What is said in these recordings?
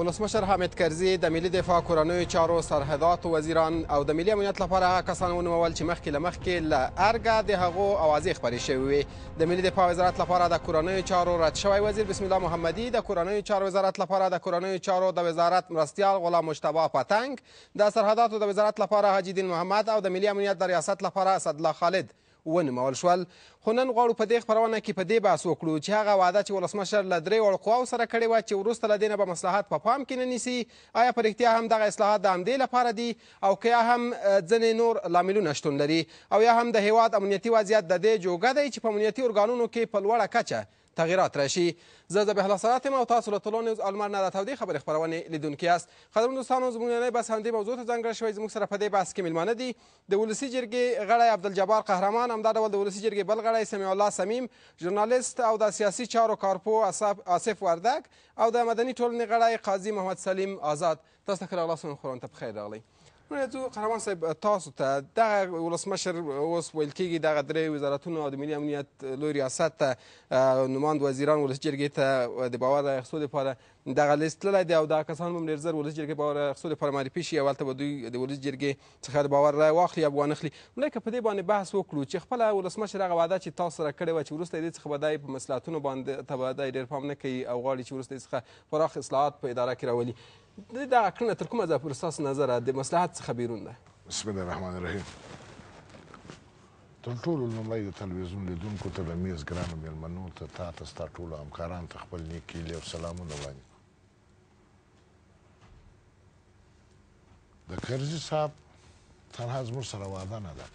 ولسمشر حامد کرزي د ملي دفاع کورنیو چارو سرحداتو وزیران او د ملي امنیت لپاره هغه کسان ونومول چې مخکې له مخکې له ارګه د هغو اوازې خپرې شوې وې د ملي دفاع وزارت لپاره د کورنیو چارو رد شوی وزیر بسم الله محمدي د کورنیو چارو وزارت لپاره د کورنیو چارو د وزارت مرستیال غلام مجتبا پتنګ د سرحداتو د وزارت لپاره حاجي دین محمد او د ملي امنیت د ریاست لپاره اسدالله خالد ونومول شول خو نن غواړو په دې خبرونه کې په دې بحث وکړو چې هغه وعده چې ولسمشر له درې وړو قواو سره کړې وه چې وروسته له دې نه به مصلحت په پام کې نه نیسي آیا په رښتیا هم دغه اصلاحات د همدې لپاره دي او که یا هم ځنې نور لاملونه شتون لري او یا هم د هېواد امنیتي وضعیت د دې جوګه دی چې په امنیتي ارګانونو کې په لوړه کچه تغیرات راشي زه ذبیح الله سرات یم او تاسو له طلوع نیوز او لمر نه د تودې خبرې خپرونې لیدونکي یاست قدرمن دوستانو زموږ نننی بحث همدې موضوع ته ځانګړی شوی زموږ سره په دې بحث کې میلمانه دي د ولسي جرګې غړی عبدالجبار قهرمان همدا ډول د ولسي جرګې بل غړی سمیع الله صمیم ژورنالیست او د سیاسي چارو کارپوه اصف وردګ او د مدني ټولنې غړی قاضي محمد سلیم آزاد تاسو ته ښه راغلاست وایم قرآن ته پخیر راغلی نو یو څو قهرمان صاحب تاسو ته دغه ولسمشر اوس ویل کېږي دغه درې وزارتونه او د ملي امنیت لوی ریاست ته نوماند وزیران ولسي جرګې ته د باور اخیستو لپاره دغه لیست تللی دی او دا کسان هم ډېر زر ولسي جرګې باور اخیستو لپاره معرفي شي او هلته به دوی د ولسي جرګې څخه د باور رای واخلي او وانخلي نو که په دې باندې بحث وکړو چې خپله ولسمشر هغه وعده چې تاسو سره کړې وه چې وروسته دې څخه به دی په مصلحتونو باندې ته به دی ډېر پام نه کوي او غواړي چې وروسته څخه پراخ اصلاحات په اداره کې راولي د دغه کړنه تر کومه ځایه پورې ستاسو نظر د مصلحت څخه بیرون ده بسم الله الرحمن الرحیم تر ټولو لومړی د تلویزیون لیدونکو ته د میز ګرانو میلمنو ته تا ته ستا ټولو همکاران ته خپل نیک کیلې او سلامونه وړاندې د کرزي صاحب تنها زموږ سره وعده نه ده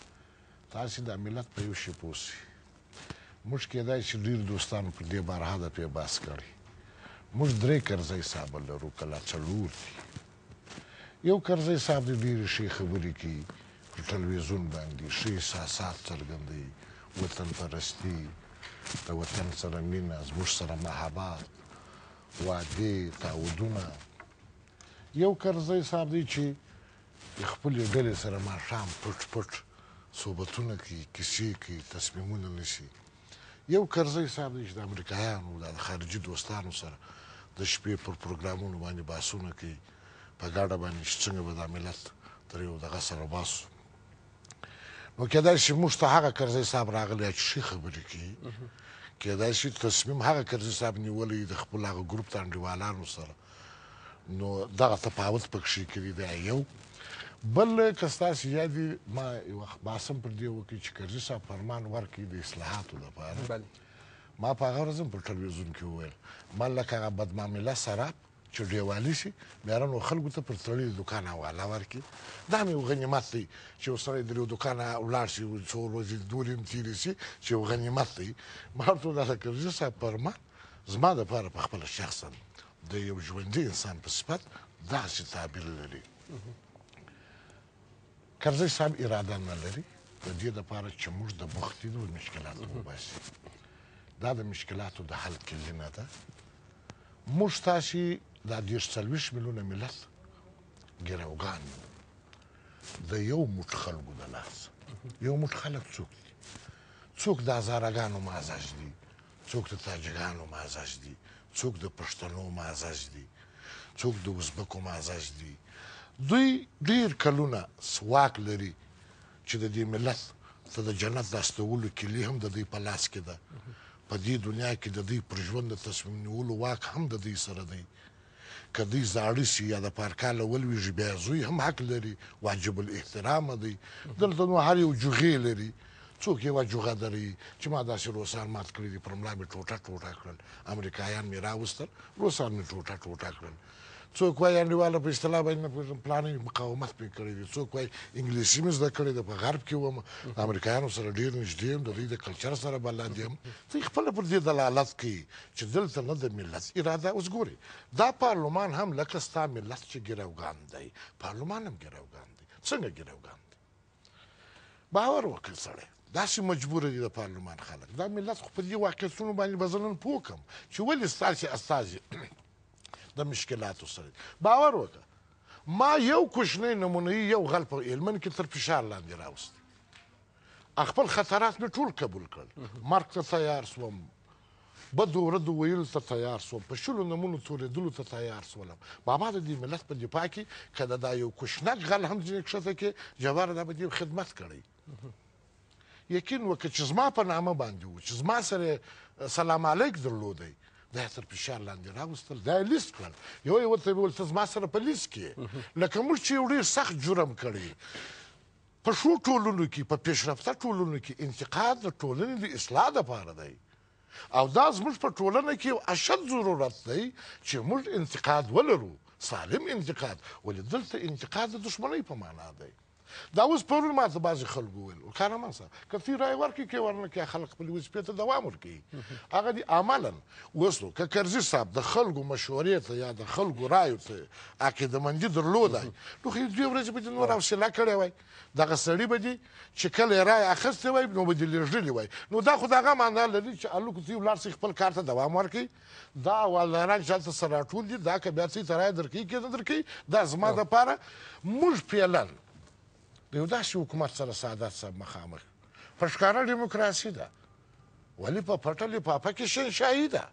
تاسي دا ملت په يو شي پوه سي موږ کيدای شي ډير دوستان پر دي بارها د پي باس کړي موږ دري کرزي صاحب لرو که لا څلور دي يو کرزي صاحب دي ډيري ښي خبري کوي پر ټلويزون باندي ښي احساسات څرګندوي وطن پرستي د وطن سره مينه زموږ سره محبات وعدي تعودونه يو کرزي صاحب دي چي د خپلې ډلې سره ماښام پټ پټ صحبتونه کوي، کیسې کوي، تصمیمونه نیسي. یو کرزی صاحب دی چې د امریکایانو او خارجي دوستانو سره د شپې پر پروګرامونو باندې بحثونه کوي په ګډه باندې چې څنګه به دا ملت تر یو دغه سره وباسو. نو کېدای شي موږ ته هغه کرزی صاحب راغلی چې ښې خبرې کوي کېدای شي تصمیم هغه کرزی صاحب نیولی د خپل هغه ګروپ د انډیوالانو سره نو دغه تفاوت پکښې کړي دا یو بل که ستاسو یادې ما یو وخت بحث هم پر دې وکړي چې کرزی صاحب فرمان ورکړي د اصلاحاتو لپاره ما په هغه ورځ هم په ټلویزیون کې وویل ما لکه هغه بدمعامله سراب چې ډیوالي شي بیا نو خلکو ته پر تړلي دکان حواله ورکړي دا هم یو غنیمت دی چې یو سړی د یو دکان ولاړ شي څو ورځې دوه ورځې هم تېرې شي چې یو غنیمت دی ما ورته وویل د کرزي صاحب پر ما زما دپاره په خپله شخصا د یو ژوندي انسان په صفت داسې تعبیر لري کرزی صاحب اراده نه لري د دې دپاره چې موږ د بوختي د مشکلاتو وباسي دا د مشکلاتو د حل کلي نه ده موږ ستاسې دا دېرش څلوېښت میلونه ملت ګروګان یو د یو موټ خلکو د لاس یو موټ خلک څوک دي څوک د هزارګانو مازج دي څوک د تاجګانو مازج دي څوک د پښتنو مازج دي څوک د ازبکو مازج دي دوی ډیر کلونه واک لري چې د دې ملت ته د جنت د استولو کلي هم د دوی په لاس کې ده په دې دنیا کې د دوی پر ژوند د تصمیم نیولو واک هم د دوی سره دی. که دوی زاړه شي یا د پار کاله ولوېږي، بیا یې زوی هم حق لري، واجب الاحترامه دی. دلته نو هر یو جوغې لري. څوک یوه جوغه دروي چې ما داسې روسان مات کړي دي، پر ملا مې ټوټه ټوټه کړل. امریکایان مې راوستل، روسان مې ټوټه ټوټه کړل. څوک وايي انډيواله په اصطلاح باندې نه پوهېږم پلانی مقاومت مې کړی دی څوک وايي انګلیسي مې زده کړې ده په غرب کې وم د امریکایانو سره ډېر نږدې یم د دوی د کلچر سره بلد یم دوی خپله پر دې دلالت کوي چې دلته نه د ملت اراده اوس ګوري دا پارلمان هم لکه ستا ملت چې ګروګان دی پارلمان هم ګروګان دی څنګه ګروګان دی باور وکړ سړی داسې مجبور دي د پارلمان خلک دا ملت خو په دې واقعیتونو باندې به زه نن پوه کړم چې ولې ستاسې استازي د مشکلاتو سره باور وکړه ما یو کوچنی نمونه یو غل په هلمند کې تر فشار لاندې راوستی خپل خطرات مې ټول قبول کړل مرګ ته تیار سوم بدو ردو ویلو ته تیار سوم په شلو نمونو توریدلو ته تیار سولم بابا د دې ملت په دفاع کې که د دا یو کوشنک غل هم ځینې کښته کې جبار دا به دې خدمت کړی یقین وکړه چې زما په نامه باندې وو چې زما سره سلام علیک درلودی دا تر فشار لاندې راوستل دا یې لیست کړل یو یې ورته وویل ته زما سره په لیست کې لکه موږ چې یو ډېر سخت جرم کړی په ښو ټولنو کې، په پېشرفته ټولنو کې انتقاد د ټولنې د اصلاح لپاره دی او دا زموږ په ټولنه کې یو اشد ضرورت دی چې موږ انتقاد ولرو، سالم انتقاد، ولې دلته انتقاد د دښمنۍ په مانا دی. دا اوس پرون ماته بعضې خلکو وویل، قهرمان صاحب که تۀ رایه ورکړې که یې ورنه کړې، خلک خپلې وظیفې ته دوام ورکوي. هغه دې عملاً اوس نو که کرزي صاحب د خلکو مشورې ته یا د خلکو رایو ته عقیدمندي درلودای نو خو یې دوې ورځې به دې نور حوصله کړې وای دغه سړي به دي چې کله یې رایه اخیستې وای نو به دې لېږلي وای نو دا خو د هغه معنا لري چې هلکو ځئ ولاړ شئ خپل کار ته دوام ورکړئ دا والداران چې هلته سره راټول دي دا که بیا څه ته رایه درکوي که نه درکوي دا زما دپاره موږ فعلا د یو داسې حکومت سره سعادت صاحب مخامخ په ښکاره ډیموکراسي ده ولی په پټه لفافه کې شنشاهي ده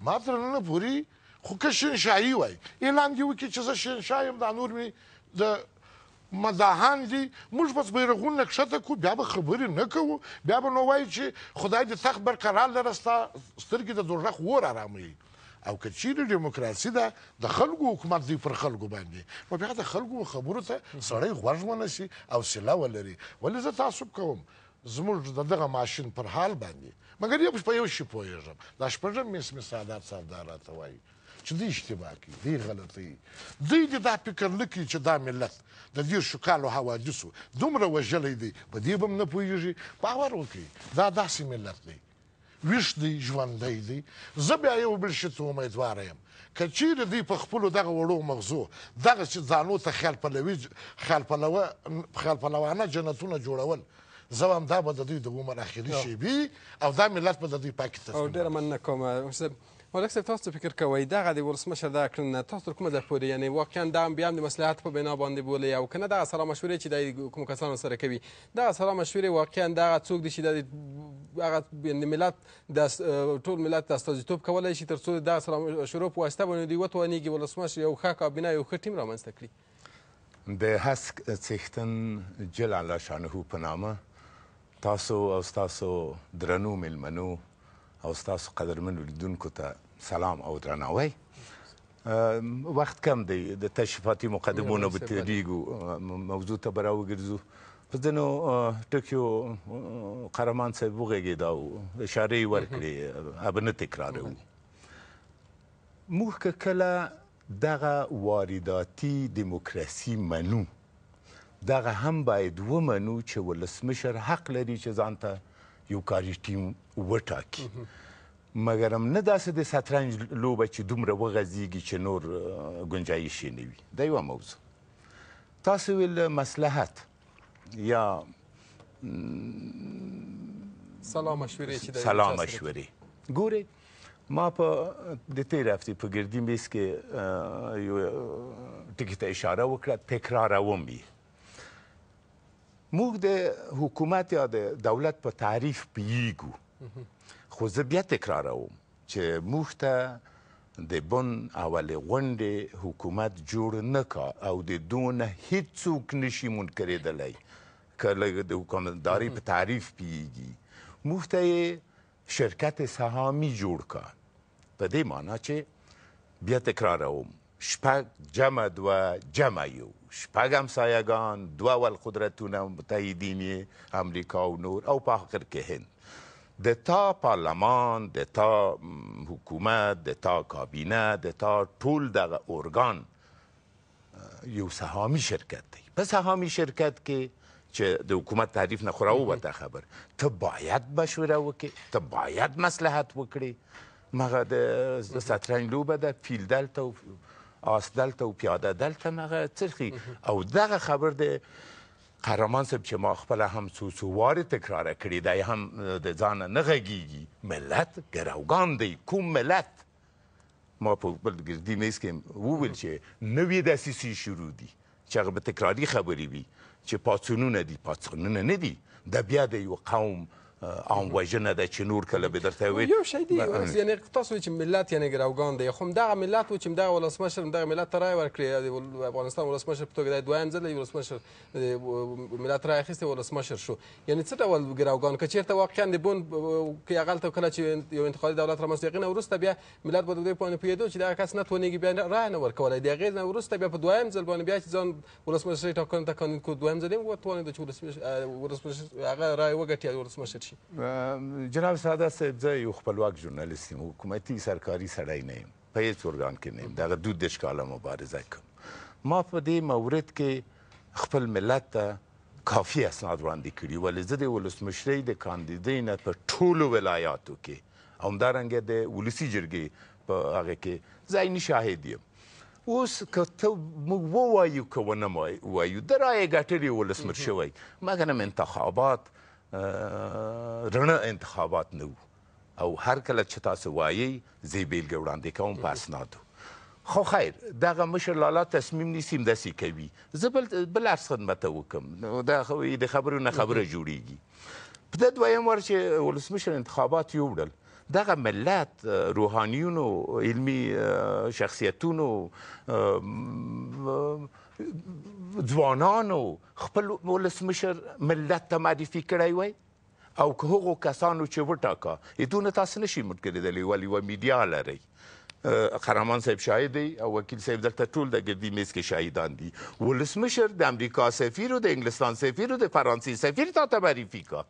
ما تر ننه پوري خو که شنشاهي وای اعلان دی وکړي چې زه شنشاه یم دا نور مې د مداهان دي موږ بس بیرغونه کښته کو بیا به خبرې نه کوو بیا به نو وایي چې خدای دې تخت برقرار لره ستا سترګې د دوږخ اور آراموي او که چیرې دیموکراسي ده د خلکو حکومت دی پر خلکو باندې نو بیا د خلکو خبرو ته سړی غوږ ونسي او سله ولري ولې زه تعصب کوم زموږ د دغه ماشين پر حال باندې مګر يو په يو شي پوهېږم، دا شپږم مېس مې سادات سردار راته وايي چې دی اشتباه کوي، دی غلطوي، دوی دې دا فکر نه کوي چې دا ملت د دېرشو کالو حوادثو دومره وژلی دی، په دې به هم نه پوهېږي، باور وکړئ دا داسې ملت دی. ویښ دی ژوندی دی زه بیا یو بل شي ته امیدواره یم که چیرې دوی په خپلو دغه وړو مغزو دغسې ځانو ته خیال پلوي خیال پلوه خیال پلوانه جنتونه جوړول زه وایم دا به د دوی د عمر اخري شیبې او دا ملت به د دوی پاکې تسلیمات او ډېره مننه کوم استاد ملک صاحب تاسو څه فکر کوئ دغه د ولسمشر دغه کړنه تاسو تر کومه ځای پورې یعنی واقعا دا هم بیا هم د مصلحت په بنا باندې بولئ او کنه دغه سلا مشورې چې دی کوم کسانو سره کوي دغه سلا مشورې واقعا دغه څوک دي چې د هغه یعنی ملت د ټول ملت د استازیتوب کولای شي ترڅو دغه سلا مشورو په واسطه باندې دوی وتوانیږي ولسمشر یو ښه کابینه یو ښه ټیم رامنځته کړي د هسک څښتن جل الله شانه په نامه تاسو او ستاسو درنو مېلمنو او ستاسو قدرمنو لیدونکو ته سلام او درناوی وخت کم دی د تشریفاتي مقدمو نه به تېرېږو موضوع ته به راوګرځو په ځینو ټکیو قهرمان صاحب وغږېدا او اشارې یې ورکړې هغه نه تکراروو موږ که کله دغه وارداتي دیموکراسي منو، دغه هم باید ومنو چې ولسمشر حق لري چې ځان ته یو کاري ټیم وټاکي، مګرم نه داسې د شطرنج لوبه چې دومره وغځېږي چې نور ګنجایش یې نه وي. دا یوه موضوع. تاسو ویل مصلحت. یا سلا مشورې چې د سلا مشورې ګوري ما په د تیر هفته په ګردی میز کې یو ټکی ته اشاره وکړه تکراروم یې موږ د حکومت یا د دولت په تعریف پیږو خو زه بیا تکراروم چې موږ ته د بن اولې غونډې حکومت جوړ نه کا او د دونه هیڅوک نشي منکرېدلی که لږ د حکومتداري په تعریف پیږي موږ ته یې شرکت سهامي جوړ کا په دې معنی چې بیا تکراروم شپږ جمع دوه جمع يو شپږ همسايه ګان دوه ول قدرتونه متحدين يې امريکا او نور او په آخر کې هند د تا پارلمان د تا حکومت د تا کابينه د تا ټول دغه ارګان یو سهامي شرکت دی په سهامي شرکت کې چې د حکومت تعریف نه خو راووته خبر ته باید مشوره وکړي ته باید مصلحت وکړي مغه د سترنج لوبه ده پیل دلته او آس دلته او پیاده دلته مغه څرخي او دغه خبر د قهرمان صاحب چې ما خپل هم څو څو وارې تکرار کړی دی هم د ځان نه غږیږي ملت ګروګان دی کوم ملت ما په بل ګردي میز کې وویل چې نوې دسیسې شروع دي چې هغه به تکراري خبرې وي چې پاڅونونه دي، پاڅونونه نه دي، دا بیا د یو قوم عام وژنه ده چې نور کله به درته وي یو شی دی یعنی تاسو چې ملت یعنی ګراوګان دی خو دغه ملت و چې دغه ولسمشر دغه ملت ته رای ورکړي افغانستان ولسمشر په توګه د دویم ځل ولسمشر ملت رای اخیسته ولسمشر شو یعنی څه ډول ګراوګان که چیرته واقعا د بون کې هغه ته کله چې یو انتقالي دولت رامنځته یقینا ورسته بیا ملت به د دې باندې پوهېدو چې دغه کس نه توانېږي بیا رایه نه ورکولی د هغې نه وروسته بیا په دویم ځل باندې بیا چې ځان ولسمشرۍ ټاکنو ته کاندید کړو دویم ځل یې وتوانېدو چې ولسمشر هغه رایه وګټي او ولسمشر شي جناب ساده صاحب زه یو خپلواک ژورنالیست یم حکومتي سرکاري سړی نه یم په هېڅ ارګان کې نه یم دغه دوه دېرش کاله مبارزه کوم ما په دې مورد کې خپل ملت ته کافي اسناد وړاندې کړي ولې زه د ولسمشرۍ د کاندیدۍ نه په ټولو ولایاتو کې همدارنګه د ولسي جرګې په هغه کې زه عیني شاهد یم اوس که ته موږ ووایو که ونه وایو د رایې ګټلې ولسمر شوی مګر هم انتخابات رڼه انتخابات نه وو او هر کله چې تاسو وایي زه بیلګه وړاندې کوم په اسنادو خو خیر دغه مشر لالا تصمیم نیسي همداسې کوي زه بل بل عرض خدمت ته وکم دا خو د خبرو نه خبره جوړیږي په د دویم وار چې ولسمشر انتخابات یوړل دغه ملت روحانیونو علمی شخصیتونو ځوانانو خپل ولسمشر ملت ته معرفي کړی وای او که هغو کسانو چې وټاکا ایدونه تاسو نشي مونږ کړی د لیوالي و میډیا لري قهرمان صاحب شاهد دی او وکیل صاحب دلته ټول د ګردي میز کې شاهدان دي ولسمشر د امریکا سفیر او د انګلستان سفیر او د فرانسې سفیر تا ته معرفي کا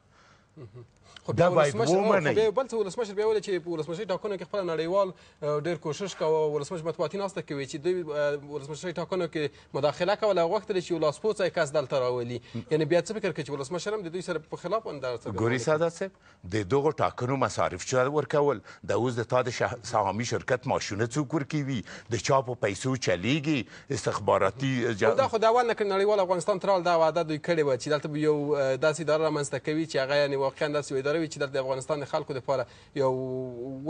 دا باید ومنئ خو بل څه ولسمشر بیا ویل چې په ولسمشرۍ ټاکنو کې خپل نړیوال ډیر کوشش کاوه ولسمشر مطبوعاتي ناسته کوي چې دوی ولسمشرۍ ټاکنو کې مداخله کوله غوښتل چې لاسپوڅی کس دلته راولي یعنی بیا څه فکر کوي چې ولسمشر هم د دوی سره په خلاف انداز ګوري ساده صاحب د دغو ټاکنو مصارف چا ورکول د اوس د تا د سهامي شرکت معاشونه څوک ورکوي د چا په پیسو چلیږي استخباراتي جا... او دا خو د اول نه کړي نړیوال افغانستان ته راغل دا وعده دوی کړې وه چې دلته به یو داسې اداره رامنځته کوي چې هغه یعنی واقعا داسې یو اداره وي چې دلته د افغانستان د خلکو لپاره یو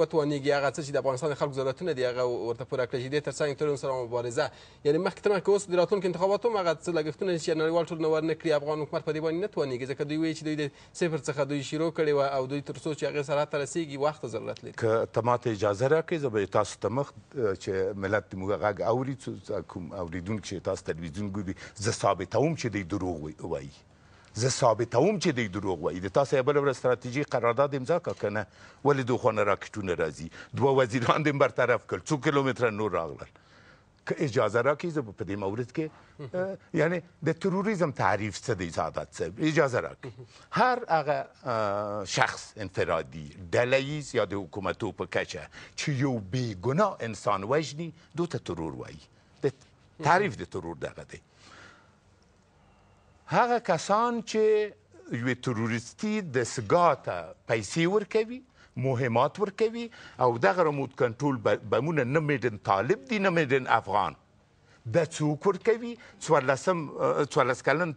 وتوانیږي هغه څه چې د افغانستان د خلکو ضرورتونه دي هغه ورته پوره کړي چې دې ترڅنګ ترون سره مبارزه یعنی مخکې تر مخکې اوس د راتلونکو انتخاباتو هم هغه څه لګښتونه چې نړیوال ټولنه ورنکړي افغان حکومت په دې باندې نه توانیږي ځکه دوی وایي چې دوی د صفر څخه دوی شروع کړي وه او دوی تر څو چې هغې سرحد ته رسیږي وخت ته ضرورت لري. که ته ماته اجازه راکړې زه به یې تاسو ته مخ چې ملت دې موږ غږ اوري څو کوم اوریدونکي چې تاسو تلویزیون ګوري زه ثابتوم چې دوی دروغ وایي زه ثابتوم چې دوی دروغ وایي د تاسو بله ورځ ستراتیژي قرارداد امضا کړه که نه ولې دوخوا نه راکټونه راځي دوه وزیران دې برطرف کړل څو کیلومتره نور راغلل که اجازه راکړي زه په دې مورد کې یعنی د تروریزم تعریف څه دی سعادت صاحب اجازه راکړي هر هغه شخص انفرادي ډله ییز یا د حکومتو په کچه چې یو بی ګناه انسان وژني دوی ته ترور وایي د تعریف د ترور دغه دی هغه کسان چې یوې تروریستي دستګاه ته پیسې ورکوي، مهمات ورکوي او دغه رموت کنټرول بمونه نه میډن طالب دي نه میډن افغان دا څوک ورکوي؟ څوارلسم څوارلس کلن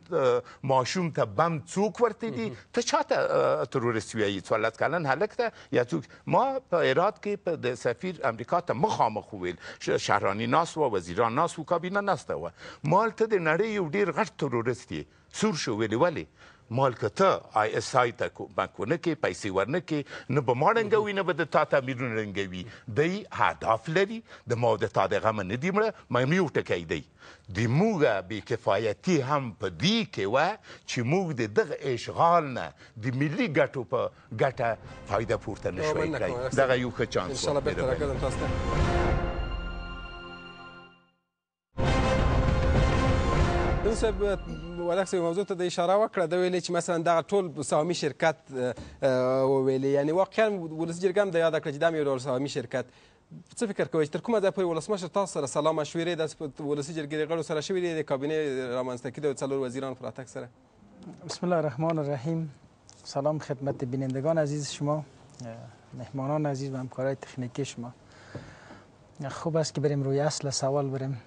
ماشوم ته بم څوک ورته دي؟ ته چاته تروریست وایي؟ څوارلس کلن هلک ته یا څوک؟ ما په هرات کې په د سفیر امریکا ته مخامخ وویل، شهراني ناست وه، وزیران ناست وو، کابینه ناسته وه. ما ویل، ته د نړۍ یو ډېر غټ تروریست یې. سور شو، ویل یې، ولې؟ ما ویل، که ته آی ایس آی ته کمک ونه کړې، پیسې ورنه کړې، نه به ما ړنګوي، نه به د تا تعمیرونه ړنګوي. دی اهداف لري، د ما او د تا د غمه نه دي مړه، مګم یو ټکی دی، د موږ بې کفایتي هم په دې کې وه چې موږ د دغه اشغال نه د ملي ګټو په ګټه فایده پورته نه شوی کړای دغه یو ښه چانس ان شاء الله بیرته راګرځم تاسو ته دن صاحب ولک صاحب موضوع ته د اشاره وکړه د ویلې چې مثلا دغه ټول سهامي شرکت وویلې یعنی واقعا ولسي جرګه هم د یاده کړه چې دا یو ډول سهامي شرکت څه فکر کوئ چې تر کومه ځایه پورې ولسمشر تاسو سره سلا مشورې د ولسي جرګې د غړو سره شوې دي د کابینې رامنځته کېدو څلور وزیرانو په راتګ سره بسم الله الرحمن الرحیم سلام خدمت بینندگان عزیز شما مهمانان عزیز و همکارای تکنیکی شما خوب است که بریم روی اصل سوال بریم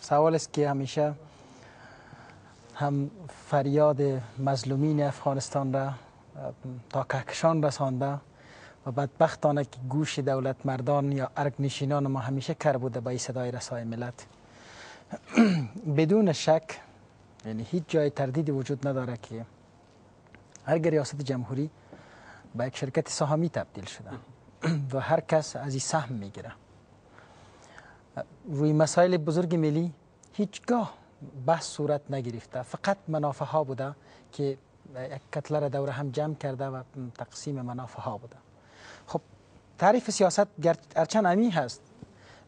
سوال است که همیشه هم فریاد مظلومین افغانستان را تا کهکشان رسانده و بدبختانه که گوش دولت مردان یا ارگ نشینان ما همیشه کر بوده به صدای رسای ملت بدون شک یعنی هیچ جای تردیدی وجود نداره که هر ریاست جمهوری به یک شرکت سهامی تبدیل شده و هر کس از این سهم میگیره روی مسائل بزرگ ملی هیچگاه بحث صورت نگرفته فقط منافع ها بوده که یک کتله دور هم جمع کرده و تقسیم منافع ها بوده خب تعریف سیاست ارچند امی هست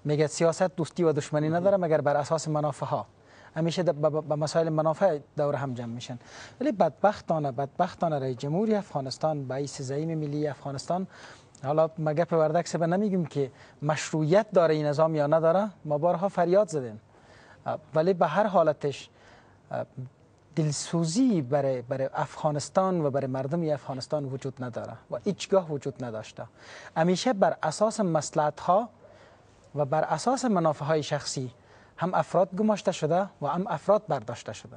میگه سیاست دوستی و دشمنی نداره مگر بر اساس منافع ها همیشه به مسائل منافع دور هم جمع میشن ولی بدبختانه بدبختانه رئیس جمهوری افغانستان به عیس زعیم ملی افغانستان حالا ما گپ وردک به نمیگیم که مشروعیت داره این نظام یا نداره ما بارها فریاد زدیم ولی به هر حالتش دلسوزی برای, افغانستان و برای مردم افغانستان وجود نداره و هیچگاه وجود نداشته همیشه بر اساس مسلحت ها و بر اساس منافع های شخصی هم افراد گماشته شده و هم افراد برداشته شده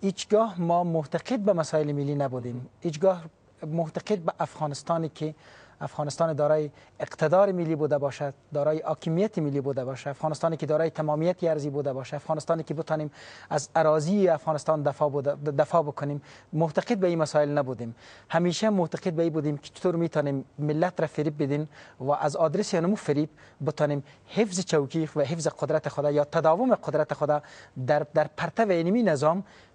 هیچگاه ما معتقد به مسائل ملی نبودیم هیچگاه معتقد به افغانستانی که افغانستان دارای اقتدار ملی بوده باشد دارای حاکمیت ملی بوده باشه افغانستانی که دارای تمامیت ارزی بوده باشه افغانستانی که بتانیم از اراضی افغانستان دفاع بوده دفاع بکنیم معتقد به این مسائل نبودیم همیشه معتقد به این بودیم که چطور میتونیم ملت را فریب بدین و از آدرس انمو فریب بتانیم حفظ چوکی و حفظ قدرت خدا یا تداوم قدرت خدا در در پرتو انمی نظام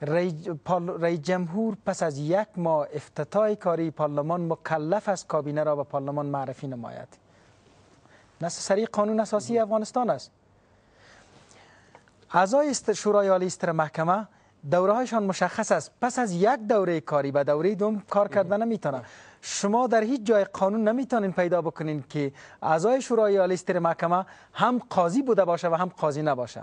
رئیس جمهور پس از یک ماه افتتاح کاری پارلمان مکلف است کابینه را به پارلمان معرفی نماید سری قانون اساسی افغانستان است اعضای شورای عالی استر محکمه دوره هایشان مشخص است پس از یک دوره کاری به دوره دوم کار کردن نمیتونه شما در هیچ جای قانون نمیتونین پیدا بکنین که اعضای شورای عالی استر محکمه هم قاضی بوده باشه و هم قاضی نباشه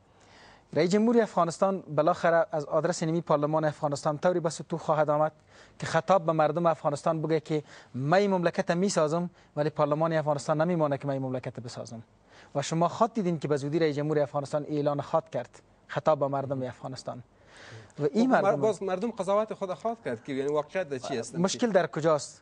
رئیس جمهور افغانستان بالاخره از آدرس نیمی پارلمان افغانستان طوری به سطوح خواهد آمد که خطاب به مردم افغانستان بگه که می مملکت می سازم ولی پارلمان افغانستان نمی مانه که می مملکت بسازم و شما خود دیدین که به زودی رئیس جمهور افغانستان اعلان خود کرد خطاب به مردم افغانستان و این خب، مردم باز مردم قضاوت خود خواهد کرد که یعنی واقعیت در چی است مشکل در کجاست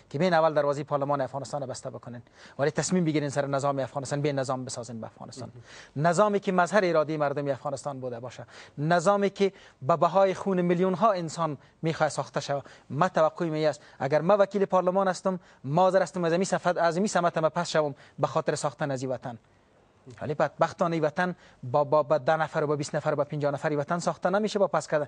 که بین اول دروازی پارلمان افغانستان بسته بکنن ولی تصمیم بگیرین سر نظام افغانستان به نظام بسازین به افغانستان نظامی که مظهر اراده مردم افغانستان بوده باشه نظامی که به بهای خون میلیون ها انسان میخواه ساخته شود ما توقع می است اگر ما وکیل پارلمان هستم ما حاضر هستم از می صفت از می سمت ما پس شوم به خاطر ساختن از وطن ولی بدبختانه وطن با با, با ده نفر و با 20 نفر و با 50 نفر وطن ساخته نمیشه با پس کردن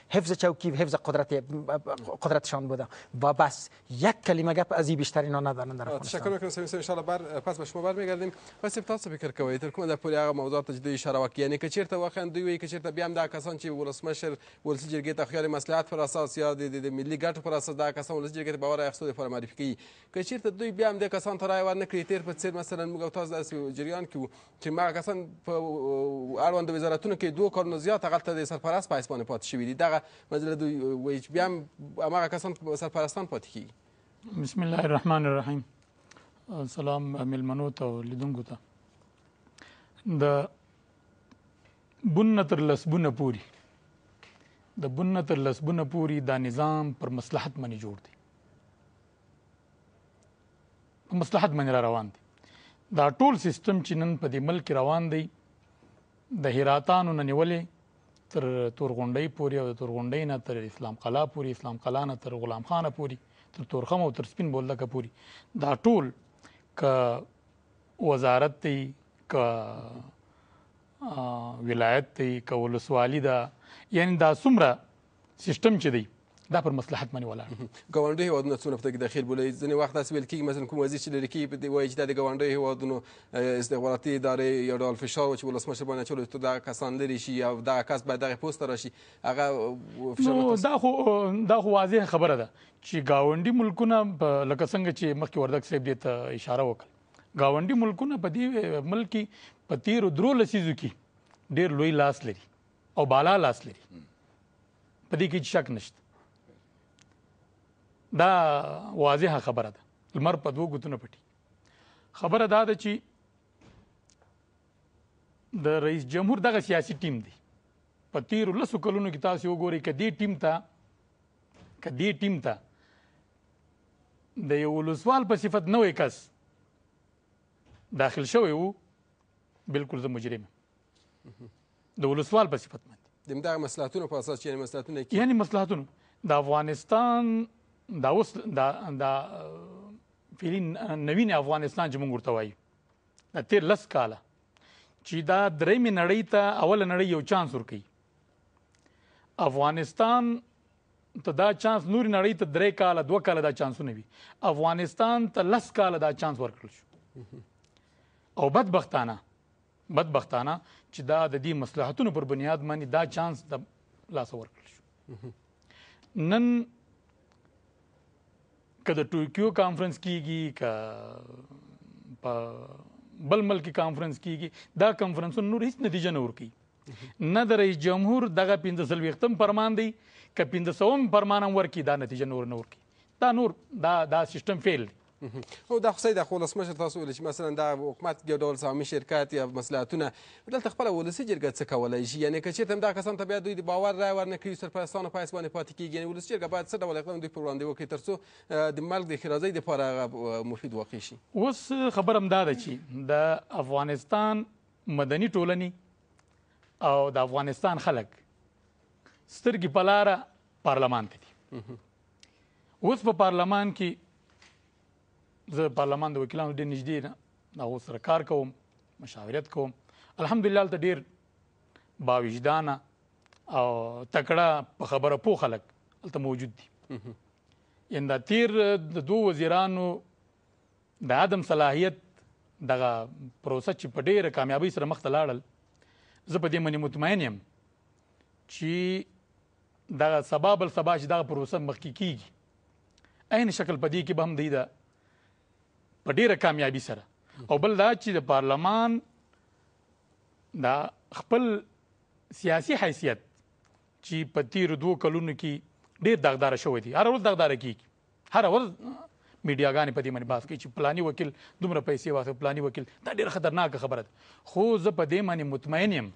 حفظ چوکی حفظ قدرت قدرت شان بوده با بس یک کلمه گپ از این بیشتر اینا ندارن در افغانستان تشکر میکنم سمین ان شاء الله بر پس به شما برمیگردیم پس تاسو فکر کوئ تر کومه د پوری هغه موضوعات ته جدي اشاره وکړي یعنی کچیرته واقعا دوی وی کچیرته بیا هم دا کسان چې ولسمشر ولسی جرګې ته خیال مصلحت پر اساس یا د ملي ګټو پر اساس دا کسان ولسی جرګې ته باور اخستو لپاره معرفي کوي کچیرته دوی بیا هم د کسان ته رائے ورنکړي تیر په څیر مثلا موږ تاسو د جریان کې چې ما کسان په اړوند وزارتونو کې دوه کلونو زیات هغلته د سرپرست په حیث باندې پاتې شوي دي دغه مجله دوی وایي چې بیا هماغه کسان سرپرستان پاتې کیږي بسم الله الرحمن الرحیم سلام ملمنو ته او لیدونکو ته د بن تر لسبونه پوری د بن تر لسبونه پوری دا نظام پر مصلحت باندې جوړ دی په مصلحت باندې را روان دي دا ټول سیستم چې نن په دې ملک روان دی د هراتانو نه نیولې تر تورغونډۍ پورې او د تورغونډۍ نه تر اسلام قلا پورې اسلام قلا نه تر غلام خانه پورې تر تورخم او تر سپین بولدکه پورې دا ټول ک وزارت دی ک ولایت دی ک ولسوالی ده یعنی دا څومره سیستم چې دی دا پر مصلحت باندې ولاړ ګاونډي هیوادونه څونه پکې دخیل بولي ځنې وخت داسې ویل کیږي مثلا کوم وزیر چې لري کې په دې وایي چې د ګاونډي هیوادونو استخباراتي ادارې یو ډول فشار چې ولسمشر باندې چلو ته دا کسان لري شي او دا کس باید دغه پوسټ راشي هغه فشار دا خو دا خو واضح خبره ده چې ګاونډي ملکونه لکه څنګه چې مخکې وردګ صاحب دې ته اشاره وکړه ګاونډي ملکونه په دې ملک په تیر درو لسیزو کې ډیر لوی لاس لري او بالا لاس لري په دې کې شک نشته دا واضحه خبره ده لمر په دوه ګوتونه پټي خبره دا ده چې د رئیس جمهور دغه سیاسي ټیم دی په تیر لسو کلونو کې تاسو وګورئ کدی ټیم ته کدی ټیم ته د یو ولسوال په صفت نه وای کس داخل شوی وو بالکل زه مجرم د ولسوال په صفت باندې د همدغه مصلحتونو په اساس چې یعنې مصلحتونه کې یعنې مصلحتونو د افغانستان دا اوس دا دا فعلي نوین افغانستان چې موږ ورته وایو د تیر لس کاله چې دا درېمې نړۍ ته اوله نړۍ یو چانس ورکوي افغانستان ته دا چانس نور نړۍ ته درې کاله دوه کاله دا چانسونه وي افغانستان ته لس کاله دا چانس ورکړل شو او بدبختانه بدبختانه چې دا د دې مصلحتونو پر بنیاد باندې دا چانس د لاس ورکړل شو نن که د ټوکیو کانفرنس کیږي که په بل ملک کانفرنس کیږي دا کانفرنسونه نور هیڅ نتیجه نه ورکي نه د رئیس جمهور دغه 15 وختم پرمان دی که 15 فرمان ورکي دا نتیجه نور نه ورکي دا نور دا دا سیستم فیل دی او دا خو صحیح ده خو ولسمشر تاسو ویل چې مثلا دا حکومت یو ډول سهامي شرکت یا مصلحتونه دلته خپله ولسي جرګه څه کولی شي یعنې که چېرته همدا کسان ته بیا دوی د باور رایه ورنه کړي سرپرستانو په حیث باندې پاتې کېږي یعنې ولسي جرګه باید څه ډول اقدام دوی پر وړاندې وکړي تر څو د ملک د ښېرازۍ دپاره هغه مفید واقع شي اوس خبره همدا ده چې د افغانستان مدني ټولنې او د افغانستان خلک سترګې په لاره پارلمان ته دي اوس په پارلمان کې زه پارلمان د وکیلانو ډېر نږدې نه د هغو سره کار کوم مشاورت کوم الحمدلله هلته ډېر باوجدانه او تکړه په خبره پوه خلک هلته موجود دي یعنې دا تیر د دوو وزیرانو د عدم صلاحیت دغه پروسه چې په ډېره کامیابۍ سره مخته لاړل زه په دې باندې مطمئن یم چې دغه سبا بل سبا چې دغه پروسه مخکې کیږي عین شکل په دې کې به هم دی دا په ډیره کامیابی سره او بل دا چې د پارلمان دا خپل سیاسي حیثیت چې په تیر دوه کلونو کې ډیر دغدار شوی دی هر ورځ دغدار کیږي هر ورځ میډیاګانې په دې باندې باس کوي چې پلاني وکیل دومره پیسې واخلي پلاني وکیل دا ډېر خطرناک خبره ده خو زه په دې باندې مطمئن یم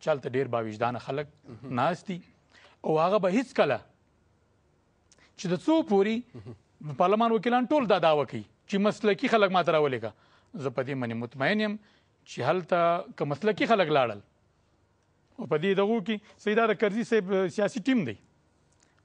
چې هلته ډېر باوجدانه خلک ناست دي او هغه به هیڅکله چې د څو پوري پارلمان وکیلان ټول دا داوا کوي چې مسلکي خلک ماته راولېږه زه په دې منې مطمئن یم چې هلته که مسلکي خلک لاړل او په دې دغو کې سیدا د کرزي صاحب سیاسي ټیم دی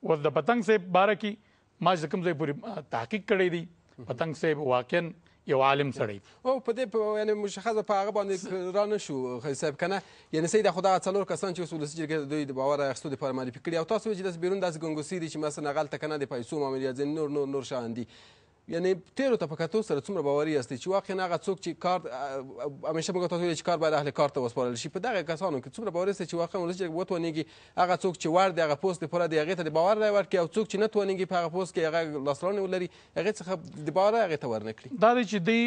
اوس د پتنګ صاحب باره کې ما چې کوم ځای پورې تحقیق کړی دی پتنګ صاحب واقعا یو عالم سړی او په دې یعنی مشخصه په هغه باندې را نه شو خیر صاحب کنه یعنی سید خدا څلور کسان چې وسول سجل کې دوی د باور اخستو لپاره معرفي کړی او تاسو چې داس بیرون داس ګنګوسی دي چې مثلا غلطه کنه د پیسو معاملې ځین نور نور نور شاندي یعنی تیرو ته په کتو سره څومره باوري یاستئ چې واقعا هغه څوک چې کار همیشه موږ تاسو ویل چې کار باید اهل کار ته وسپارل شي په دغه کسانو کې څومره باوري یاستئ چې واقعا ولسي جرګه وتوانیږي هغه څوک چې ور دی هغه پوست لپاره دی هغه ته د باور رای ورکړي او څوک چې نه توانیږي په هغه پوست کې هغه لاسرانه ولري هغه څخه د باور هغه ته ورنکړي دا چې دی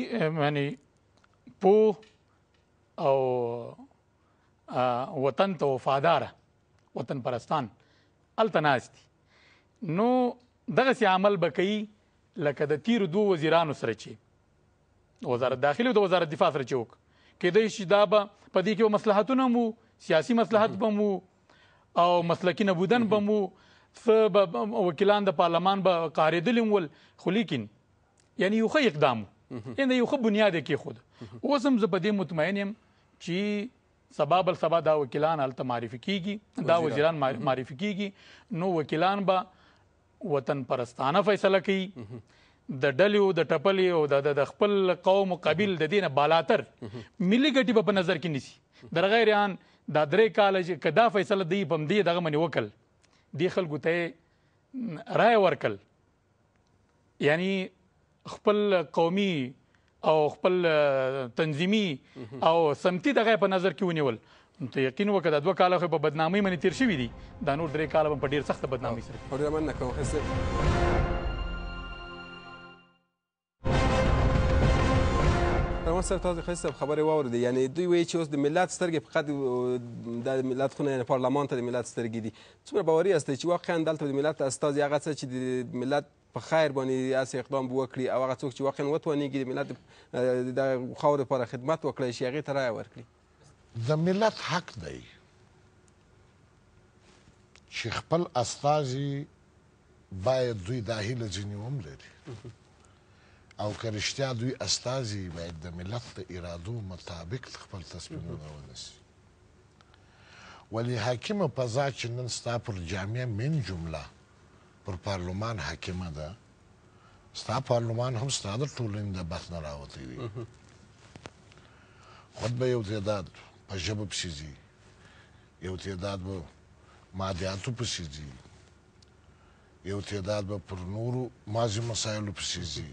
یعنی پو او وطن ته وفادار وطن پرستان الته ناست دي نو دغه سي عمل به کوي لکه د تیر دوه وزیرانو سره چې وزارت داخلي او د وزارت دفاع سره چې وک کېدای شي دا به په دې کې مصلحتونه مو سیاسي مصلحت به مو او مسلکي نبودن به مو وکیلان د پارلمان به قهرېدلي ول خو لیکن یعنی یو ښه اقدام یعنی یو ښه بنیاد کې خود اوس هم زه په دې مطمئن یم چې سبا بل سبا دا وکیلان هلته معرفي کیږي دا وزیران معرفي کیږي نو وکیلان به وطن پرستانه فیصله کوي د ډلې او د ټپلې او د د خپل قوم او قبیل د دینه بالاتر ملي ګټي په نظر کې نیسي در غیر ان دا درې کال چې کدا فیصله دی پم دی دغه منی وکړ دی خلکو ته رائے ورکل یعنی خپل قومي او خپل تنظیمی او سمتی دغه په نظر کې ونیول ته یقین وکړه دوه کاله خو په بدنامۍ باندې تیر شوی دي دا نور درې کاله په ډیر سخت بدنامۍ سره ډیر مننه کوم حسین نو سر تاسو خو سب خبره واوردې یعنی دوی وایي چې اوس د ملت سترګې فقط د ملت خونه یعنی پارلمان ته د ملت سترګې دي څومره باوري یاست چې واقعا دلته د ملت استازي هغه څه چې د ملت په خیر باندې اس اقدام وکړي او هغه څوک چې واقعا وتوانیږي د ملت د خاور لپاره خدمت وکړي شي هغه ته رائے ورکړي د ملت حق دی چې خپل استازي باید دوی دا هیله ځینې وملري او که رښتیا دوی استازي باید د ملت د ارادو مطابق خپل تصمیمونه ونیسي ولی حاکمه فضا چې نن ستا پر جامع مین جمله پر پارلمان حاکمه ده ستا پارلمان هم ستا د ټولنې د بحث نه راوتی وي خود به یو تعداد په ژبه پسې ځي یو تعداد به مادیاتو پسې ځي یو تعداد به پر نورو مازی مسایلو پسې ځي